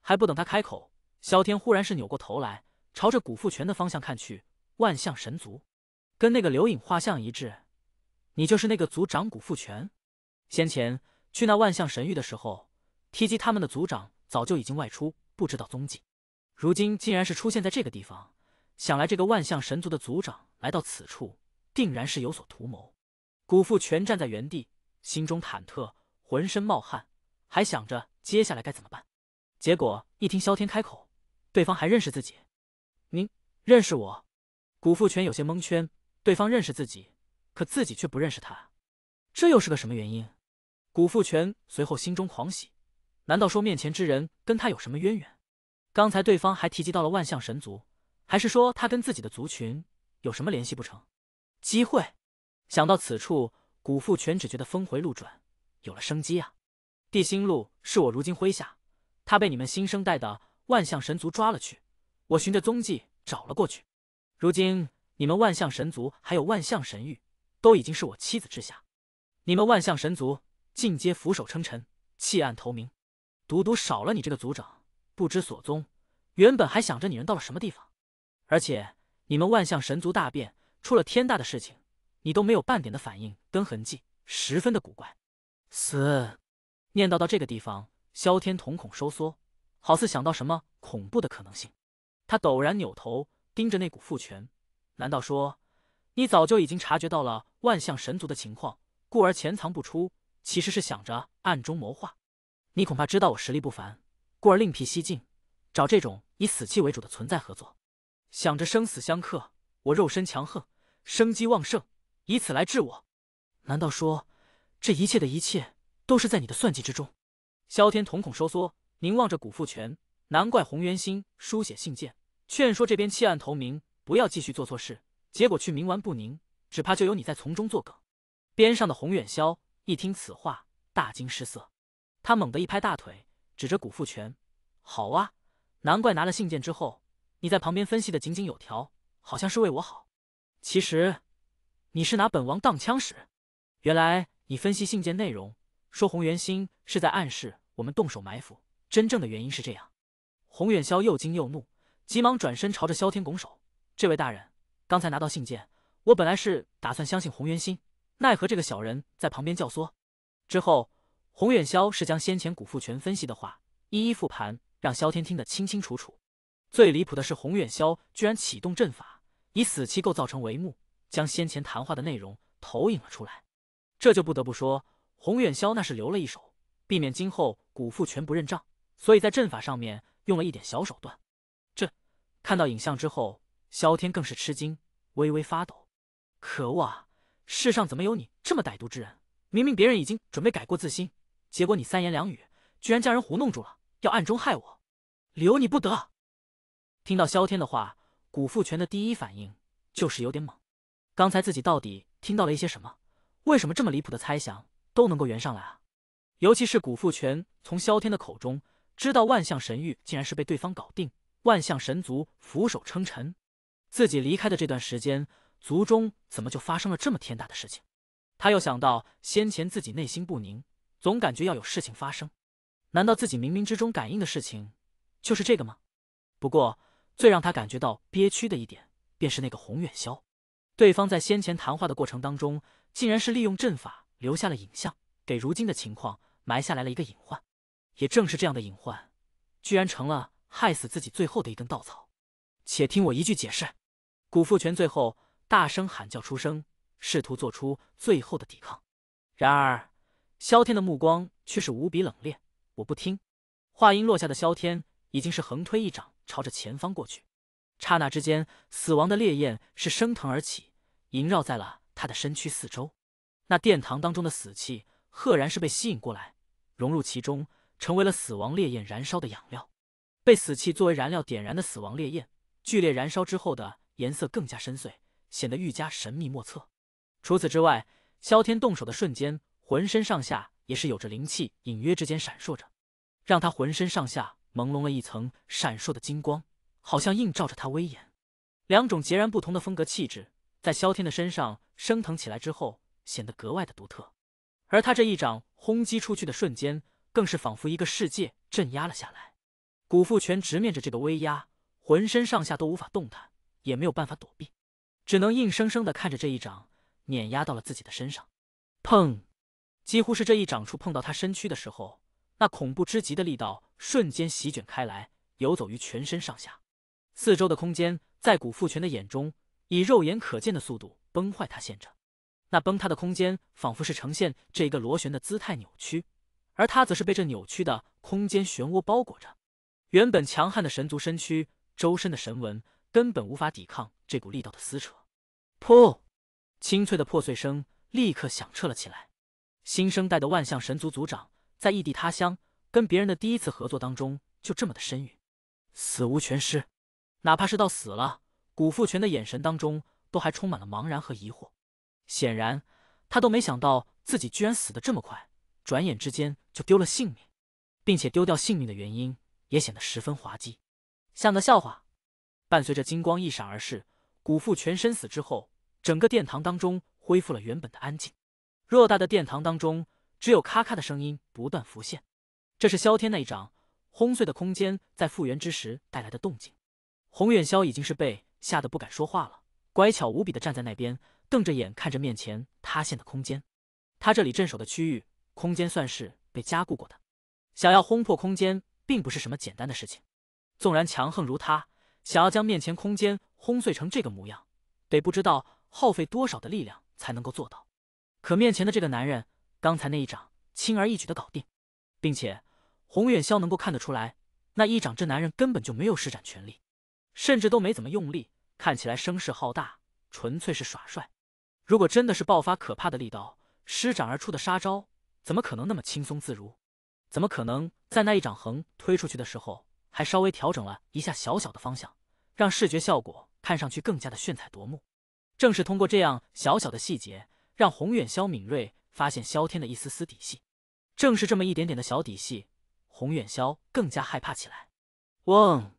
还不等他开口，萧天忽然是扭过头来，朝着古富泉的方向看去。万象神族，跟那个留影画像一致，你就是那个族长古富泉。先前去那万象神域的时候，提及他们的族长早就已经外出，不知道踪迹。如今竟然是出现在这个地方，想来这个万象神族的族长来到此处，定然是有所图谋。古富全站在原地，心中忐忑，浑身冒汗，还想着接下来该怎么办。结果一听萧天开口，对方还认识自己，您认识我？古富全有些蒙圈，对方认识自己，可自己却不认识他，这又是个什么原因？古富全随后心中狂喜，难道说面前之人跟他有什么渊源？刚才对方还提及到了万象神族，还是说他跟自己的族群有什么联系不成？机会！想到此处，古富全只觉得峰回路转，有了生机啊！地心路是我如今麾下，他被你们新生代的万象神族抓了去，我循着踪迹找了过去，如今你们万象神族还有万象神域，都已经是我妻子之下，你们万象神族。尽皆俯首称臣，弃暗投明，独独少了你这个族长，不知所踪。原本还想着你人到了什么地方，而且你们万象神族大变，出了天大的事情，你都没有半点的反应跟痕迹，十分的古怪。死！念叨到这个地方，萧天瞳孔收缩，好似想到什么恐怖的可能性。他陡然扭头盯着那股父权，难道说你早就已经察觉到了万象神族的情况，故而潜藏不出？其实是想着暗中谋划，你恐怕知道我实力不凡，故而另辟蹊径，找这种以死气为主的存在合作，想着生死相克，我肉身强横，生机旺盛，以此来治我。难道说这一切的一切都是在你的算计之中？萧天瞳孔收缩，凝望着古富全，难怪洪元星书写信件，劝说这边弃暗投明，不要继续做错事，结果却冥顽不宁，只怕就有你在从中作梗。边上的洪远霄。一听此话，大惊失色。他猛地一拍大腿，指着古富全：“好啊，难怪拿了信件之后，你在旁边分析的井井有条，好像是为我好。其实，你是拿本王当枪使。原来你分析信件内容，说洪元心是在暗示我们动手埋伏。真正的原因是这样。”洪远霄又惊又怒，急忙转身朝着萧天拱手：“这位大人，刚才拿到信件，我本来是打算相信洪元心。”奈何这个小人在旁边教唆。之后，洪远霄是将先前古富全分析的话一一复盘，让萧天听得清清楚楚。最离谱的是，洪远霄居然启动阵法，以死气构造成帷幕，将先前谈话的内容投影了出来。这就不得不说，洪远霄那是留了一手，避免今后古富全不认账，所以在阵法上面用了一点小手段。这看到影像之后，萧天更是吃惊，微微发抖。可恶啊！世上怎么有你这么歹毒之人？明明别人已经准备改过自新，结果你三言两语，居然将人糊弄住了，要暗中害我，留你不得！听到萧天的话，古富全的第一反应就是有点懵。刚才自己到底听到了一些什么？为什么这么离谱的猜想都能够圆上来啊？尤其是古富全从萧天的口中知道万象神域竟然是被对方搞定，万象神族俯首称臣，自己离开的这段时间。族中怎么就发生了这么天大的事情？他又想到先前自己内心不宁，总感觉要有事情发生。难道自己冥冥之中感应的事情就是这个吗？不过最让他感觉到憋屈的一点，便是那个洪远霄，对方在先前谈话的过程当中，竟然是利用阵法留下了影像，给如今的情况埋下来了一个隐患。也正是这样的隐患，居然成了害死自己最后的一根稻草。且听我一句解释。古富全最后。大声喊叫出声，试图做出最后的抵抗。然而，萧天的目光却是无比冷冽。我不听。话音落下的萧天已经是横推一掌朝着前方过去，刹那之间，死亡的烈焰是升腾而起，萦绕在了他的身躯四周。那殿堂当中的死气，赫然是被吸引过来，融入其中，成为了死亡烈焰燃烧的养料。被死气作为燃料点燃的死亡烈焰，剧烈燃烧之后的颜色更加深邃，显得愈加神秘莫测。除此之外，萧天动手的瞬间，浑身上下也是有着灵气隐约之间闪烁着，让他浑身上下朦胧了一层闪烁的金光，好像映照着他威严。两种截然不同的风格气质，在萧天的身上升腾起来之后。显得格外的独特，而他这一掌轰击出去的瞬间，更是仿佛一个世界镇压了下来。古父全直面着这个威压，浑身上下都无法动弹，也没有办法躲避，只能硬生生的看着这一掌碾压到了自己的身上。砰！几乎是这一掌触碰到他身躯的时候，那恐怖之极的力道瞬间席卷开来，游走于全身上下，四周的空间在古父全的眼中以肉眼可见的速度崩坏塌陷着。那崩塌的空间仿佛是呈现这一个螺旋的姿态扭曲，而他则是被这扭曲的空间漩涡包裹着。原本强悍的神族身躯，周身的神纹根本无法抵抗这股力道的撕扯。噗！清脆的破碎声立刻响彻了起来。新生代的万象神族族长在异地他乡跟别人的第一次合作当中，就这么的身陨，死无全尸。哪怕是到死了，古父权的眼神当中都还充满了茫然和疑惑。显然，他都没想到自己居然死得这么快，转眼之间就丢了性命，并且丢掉性命的原因也显得十分滑稽，像个笑话。伴随着金光一闪而逝，古父全身死之后，整个殿堂当中恢复了原本的安静。偌大的殿堂当中，只有咔咔的声音不断浮现，这是萧天那一掌轰碎的空间在复原之时带来的动静。洪远霄已经是被吓得不敢说话了，乖巧无比的站在那边。瞪着眼看着面前塌陷的空间，他这里镇守的区域空间算是被加固过的。想要轰破空间，并不是什么简单的事情。纵然强横如他，想要将面前空间轰碎成这个模样，得不知道耗费多少的力量才能够做到。可面前的这个男人，刚才那一掌轻而易举的搞定，并且洪远霄能够看得出来，那一掌这男人根本就没有施展全力，甚至都没怎么用力，看起来声势浩大，纯粹是耍帅。如果真的是爆发可怕的力道，施展而出的杀招，怎么可能那么轻松自如？怎么可能在那一掌横推出去的时候，还稍微调整了一下小小的方向，让视觉效果看上去更加的炫彩夺目？正是通过这样小小的细节，让洪远霄敏锐发现萧天的一丝丝底细。正是这么一点点的小底细，洪远霄更加害怕起来。嗡！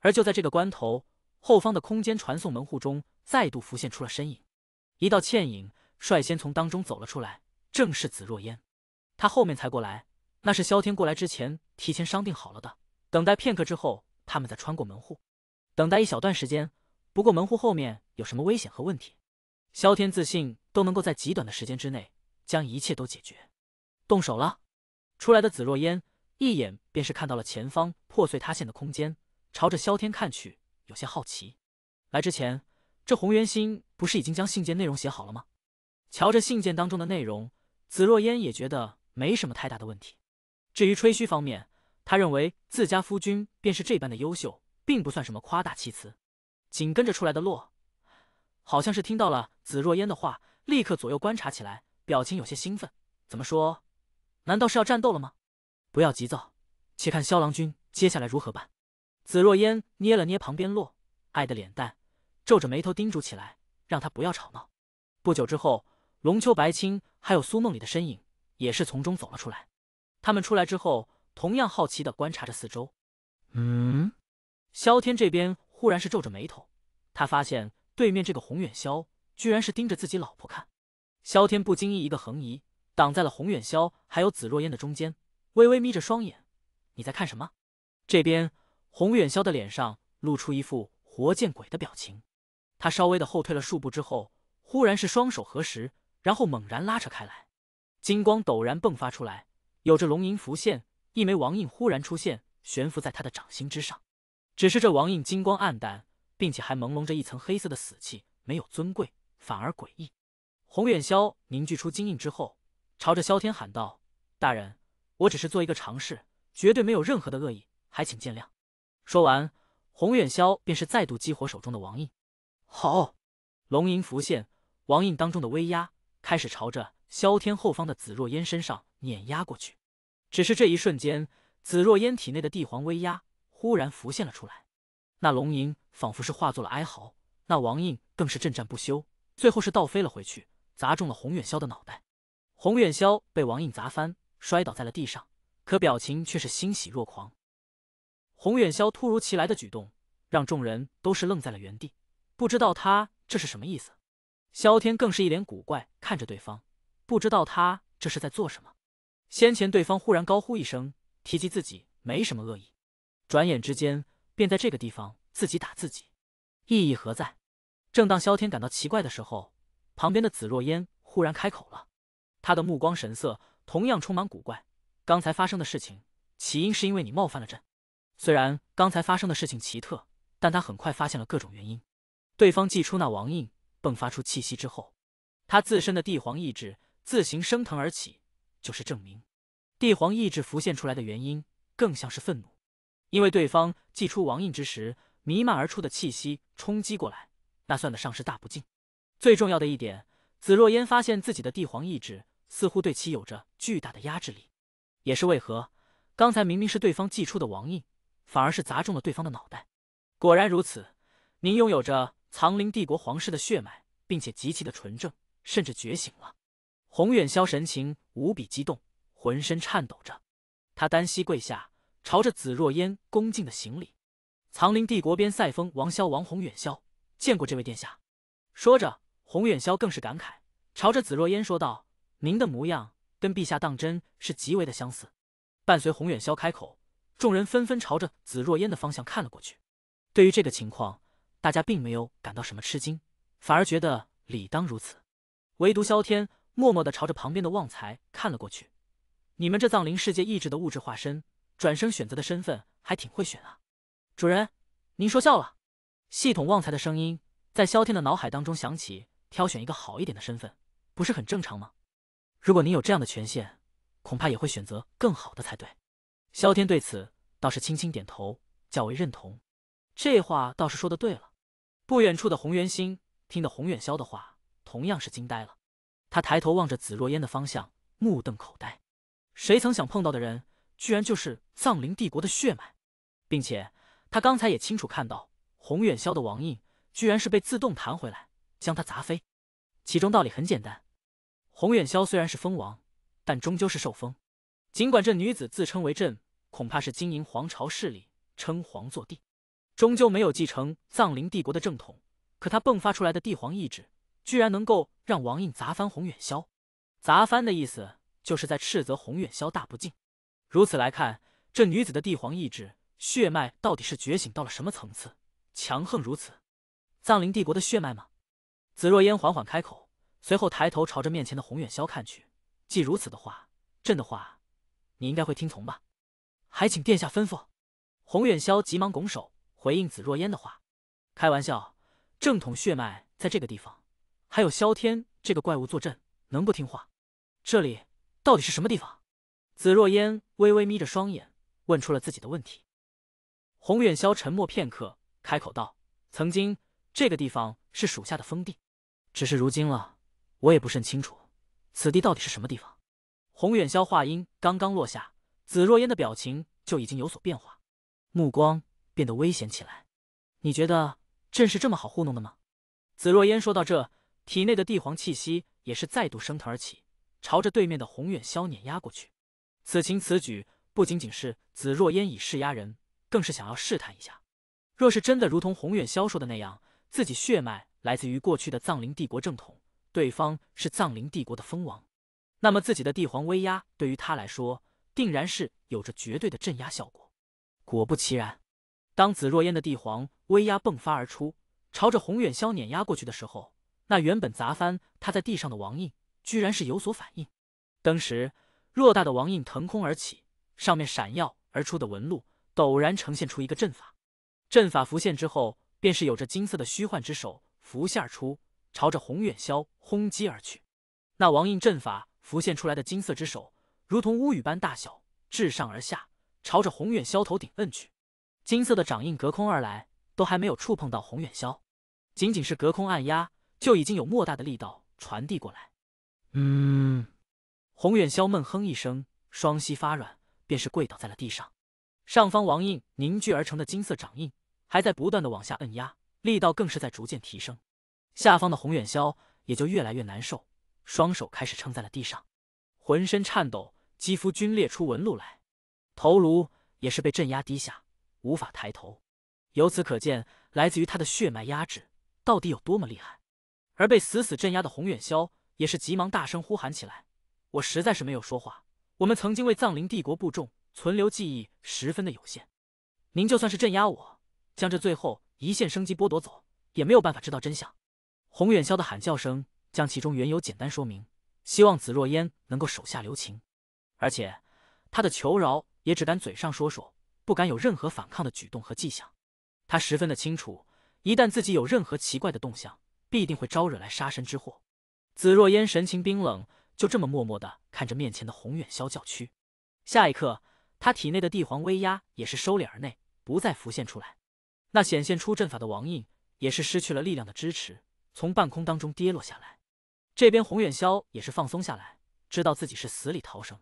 而就在这个关头，后方的空间传送门户中再度浮现出了身影。一道倩影率先从当中走了出来，正是紫若烟。他后面才过来，那是萧天过来之前提前商定好了的。等待片刻之后，他们再穿过门户，等待一小段时间。不过门户后面有什么危险和问题，萧天自信都能够在极短的时间之内将一切都解决。动手了，出来的紫若烟一眼便是看到了前方破碎塌陷的空间，朝着萧天看去，有些好奇。来之前。这红元星不是已经将信件内容写好了吗？瞧着信件当中的内容，紫若烟也觉得没什么太大的问题。至于吹嘘方面，他认为自家夫君便是这般的优秀，并不算什么夸大其词。紧跟着出来的洛，好像是听到了紫若烟的话，立刻左右观察起来，表情有些兴奋。怎么说？难道是要战斗了吗？不要急躁，且看萧郎君接下来如何办。紫若烟捏了捏旁边洛爱的脸蛋。皱着眉头叮嘱起来，让他不要吵闹。不久之后，龙秋白青还有苏梦里的身影也是从中走了出来。他们出来之后，同样好奇的观察着四周。嗯，萧天这边忽然是皱着眉头，他发现对面这个洪远霄居然是盯着自己老婆看。萧天不经意一个横移，挡在了洪远霄还有紫若烟的中间，微微眯着双眼：“你在看什么？”这边洪远霄的脸上露出一副活见鬼的表情。他稍微的后退了数步之后，忽然是双手合十，然后猛然拉扯开来，金光陡然迸发出来，有着龙吟浮现，一枚王印忽然出现，悬浮在他的掌心之上。只是这王印金光暗淡，并且还朦胧着一层黑色的死气，没有尊贵，反而诡异。洪远霄凝聚出金印之后，朝着萧天喊道：“大人，我只是做一个尝试，绝对没有任何的恶意，还请见谅。”说完，洪远霄便是再度激活手中的王印。好，龙吟浮现，王印当中的威压开始朝着萧天后方的紫若烟身上碾压过去。只是这一瞬间，紫若烟体内的帝皇威压忽然浮现了出来，那龙吟仿佛是化作了哀嚎，那王印更是震战不休，最后是倒飞了回去。砸中了洪远霄的脑袋，洪远霄被王印砸翻，摔倒在了地上，可表情却是欣喜若狂。洪远霄突如其来的举动让众人都是愣在了原地，不知道他这是什么意思。萧天更是一脸古怪看着对方，不知道他这是在做什么。先前对方忽然高呼一声，提及自己没什么恶意，转眼之间便在这个地方自己打自己，意义何在？正当萧天感到奇怪的时候。旁边的紫若烟忽然开口了，他的目光神色同样充满古怪。刚才发生的事情，起因是因为你冒犯了朕。虽然刚才发生的事情奇特，但他很快发现了各种原因。对方祭出那王印，迸发出气息之后，他自身的帝皇意志自行升腾而起，就是证明帝皇意志浮现出来的原因，更像是愤怒。因为对方祭出王印之时，弥漫而出的气息冲击过来，那算得上是大不敬。最重要的一点，紫若烟发现自己的帝皇意志似乎对其有着巨大的压制力，也是为何刚才明明是对方祭出的王印，反而是砸中了对方的脑袋。果然如此，您拥有着藏灵帝国皇室的血脉，并且极其的纯正，甚至觉醒了。洪远霄神情无比激动，浑身颤抖着，他单膝跪下，朝着紫若烟恭敬的行礼：“藏灵帝国边塞封王萧王洪远霄，见过这位殿下。”说着。洪远霄更是感慨，朝着紫若烟说道：“您的模样跟陛下当真是极为的相似。”伴随洪远霄开口，众人纷纷朝着紫若烟的方向看了过去。对于这个情况，大家并没有感到什么吃惊，反而觉得理当如此。唯独萧天默默的朝着旁边的旺财看了过去。你们这藏灵世界意志的物质化身，转生选择的身份还挺会选啊！主人，您说笑了。系统旺财的声音在萧天的脑海当中响起。挑选一个好一点的身份，不是很正常吗？如果您有这样的权限，恐怕也会选择更好的才对。萧天对此倒是轻轻点头，较为认同。这话倒是说的对了。不远处的洪元星听得洪远霄的话，同样是惊呆了。他抬头望着紫若烟的方向，目瞪口呆。谁曾想碰到的人，居然就是藏灵帝国的血脉，并且他刚才也清楚看到，洪远霄的王印居然是被自动弹回来。将他砸飞，其中道理很简单。洪远霄虽然是封王，但终究是受封。尽管这女子自称为朕，恐怕是经营皇朝势力，称皇坐帝，终究没有继承藏灵帝国的正统。可她迸发出来的帝皇意志，居然能够让王印砸翻洪远霄。砸翻的意思，就是在斥责洪远霄大不敬。如此来看，这女子的帝皇意志血脉到底是觉醒到了什么层次，强横如此？藏灵帝国的血脉吗？紫若烟缓缓开口，随后抬头朝着面前的洪远霄看去。既如此的话，朕的话，你应该会听从吧？还请殿下吩咐。洪远霄急忙拱手回应紫若烟的话：“开玩笑，正统血脉在这个地方，还有萧天这个怪物坐镇，能不听话？这里到底是什么地方？”紫若烟微微眯着双眼，问出了自己的问题。洪远霄沉默片刻，开口道：“曾经这个地方是属下的封地。”只是如今了，我也不甚清楚，此地到底是什么地方。洪远霄话音刚刚落下，紫若烟的表情就已经有所变化，目光变得危险起来。你觉得朕是这么好糊弄的吗？紫若烟说到这，体内的帝皇气息也是再度升腾而起，朝着对面的洪远霄碾压过去。此情此举不仅仅是紫若烟以势压人，更是想要试探一下，若是真的如同洪远霄说的那样，自己血脉。来自于过去的藏灵帝国正统，对方是藏灵帝国的封王，那么自己的帝皇威压对于他来说，定然是有着绝对的镇压效果。果不其然，当紫若烟的帝皇威压迸发而出，朝着洪远霄碾压过去的时候，那原本砸翻他在地上的王印，居然是有所反应。当时，偌大的王印腾空而起，上面闪耀而出的纹路，陡然呈现出一个阵法。阵法浮现之后，便是有着金色的虚幻之手。浮现而出，朝着洪远霄轰击而去。那王印阵法浮现出来的金色之手，如同乌羽般大小，至上而下，朝着洪远霄头顶摁去。金色的掌印隔空而来，都还没有触碰到洪远霄，仅仅是隔空按压，就已经有莫大的力道传递过来。嗯，洪远霄闷哼一声，双膝发软，便是跪倒在了地上。上方王印凝聚而成的金色掌印，还在不断的往下摁压，力道更是在逐渐提升。下方的洪远霄也就越来越难受，双手开始撑在了地上，浑身颤抖，肌肤皲裂出纹路来，头颅也是被镇压低下，无法抬头。由此可见，来自于他的血脉压制到底有多么厉害。而被死死镇压的洪远霄也是急忙大声呼喊起来：“我实在是没有说话。我们曾经为藏灵帝国部众存留记忆，十分的有限。您就算是镇压我，将这最后一线生机剥夺走，也没有办法知道真相。”洪远霄的喊叫声将其中缘由简单说明，希望紫若烟能够手下留情，而且他的求饶也只敢嘴上说说，不敢有任何反抗的举动和迹象。他十分的清楚，一旦自己有任何奇怪的动向，必定会招惹来杀身之祸。紫若烟神情冰冷，就这么默默的看着面前的宏远霄教区。下一刻，他体内的帝皇威压也是收敛而内，不再浮现出来。那显现出阵法的王印也是失去了力量的支持。从半空当中跌落下来，这边洪远霄也是放松下来，知道自己是死里逃生。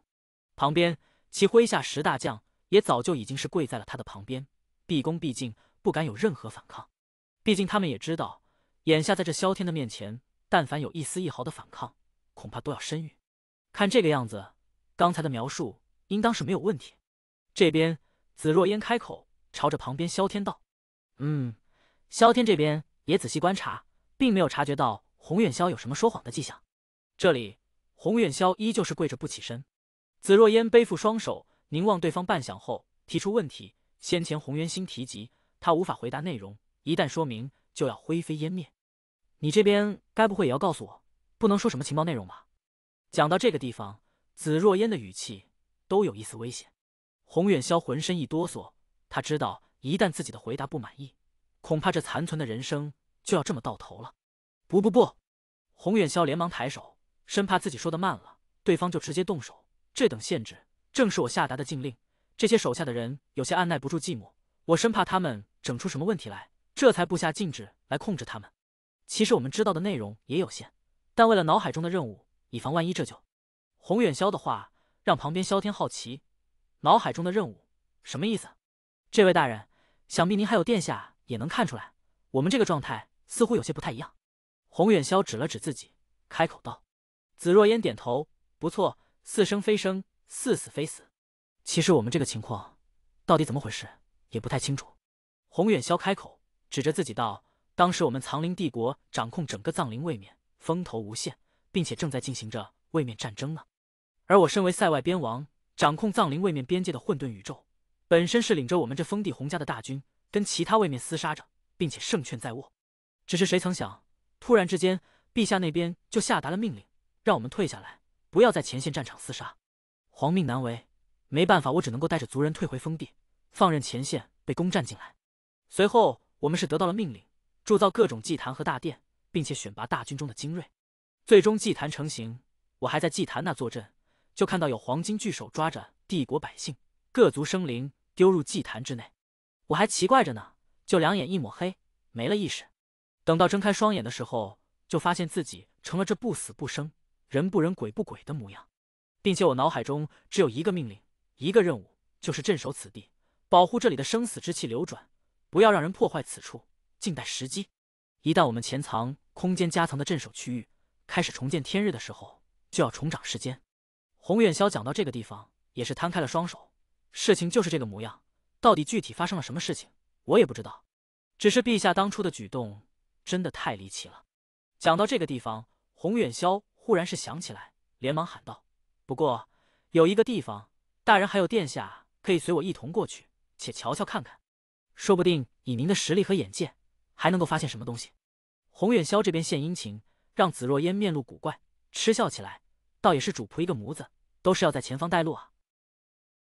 旁边其麾下十大将也早就已经是跪在了他的旁边，毕恭毕敬，不敢有任何反抗。毕竟他们也知道，眼下在这萧天的面前，但凡有一丝一毫的反抗，恐怕都要身陨。看这个样子，刚才的描述应当是没有问题。这边紫若烟开口，朝着旁边萧天道：“嗯，萧天这边也仔细观察。”并没有察觉到洪远霄有什么说谎的迹象。这里，洪远霄依旧是跪着不起身。紫若烟背负双手，凝望对方半晌后，提出问题。先前洪元星提及，他无法回答内容，一旦说明，就要灰飞烟灭。你这边该不会也要告诉我，不能说什么情报内容吧？讲到这个地方，紫若烟的语气都有一丝危险。洪远霄浑身一哆嗦，他知道一旦自己的回答不满意，恐怕这残存的人生。就要这么到头了？不不不！洪远霄连忙抬手，生怕自己说的慢了，对方就直接动手。这等限制正是我下达的禁令，这些手下的人有些按耐不住寂寞，我生怕他们整出什么问题来，这才布下禁制来控制他们。其实我们知道的内容也有限，但为了脑海中的任务，以防万一，这就……洪远霄的话让旁边萧天好奇，脑海中的任务什么意思？这位大人，想必您还有殿下也能看出来，我们这个状态。似乎有些不太一样。洪远霄指了指自己，开口道：“紫若烟点头，不错，似生非生，似死非死。其实我们这个情况到底怎么回事，也不太清楚。”洪远霄开口，指着自己道：“当时我们藏灵帝国掌控整个藏灵位面，风头无限，并且正在进行着位面战争呢。而我身为塞外边王，掌控藏灵位面边界的混沌宇宙，本身是领着我们这封地洪家的大军，跟其他位面厮杀着，并且胜券在握。”只是谁曾想，突然之间，陛下那边就下达了命令，让我们退下来，不要在前线战场厮杀。皇命难违，没办法，我只能够带着族人退回封地，放任前线被攻占进来。随后，我们是得到了命令，铸造各种祭坛和大殿，并且选拔大军中的精锐。最终祭坛成型，我还在祭坛那坐镇，就看到有黄金巨手抓着帝国百姓各族生灵丢入祭坛之内，我还奇怪着呢，就两眼一抹黑，没了意识。等到睁开双眼的时候，就发现自己成了这不死不生、人不人鬼不鬼的模样，并且我脑海中只有一个命令、一个任务，就是镇守此地，保护这里的生死之气流转，不要让人破坏此处，静待时机。一旦我们潜藏空间夹层的镇守区域开始重见天日的时候，就要重掌世间。洪远霄讲到这个地方，也是摊开了双手。事情就是这个模样，到底具体发生了什么事情，我也不知道。只是陛下当初的举动。真的太离奇了。讲到这个地方，洪远霄忽然是想起来，连忙喊道：“不过有一个地方，大人还有殿下可以随我一同过去，且瞧瞧看看，说不定以您的实力和眼界，还能够发现什么东西。”洪远霄这边献殷勤，让紫若烟面露古怪，嗤笑起来，倒也是主仆一个模子，都是要在前方带路啊。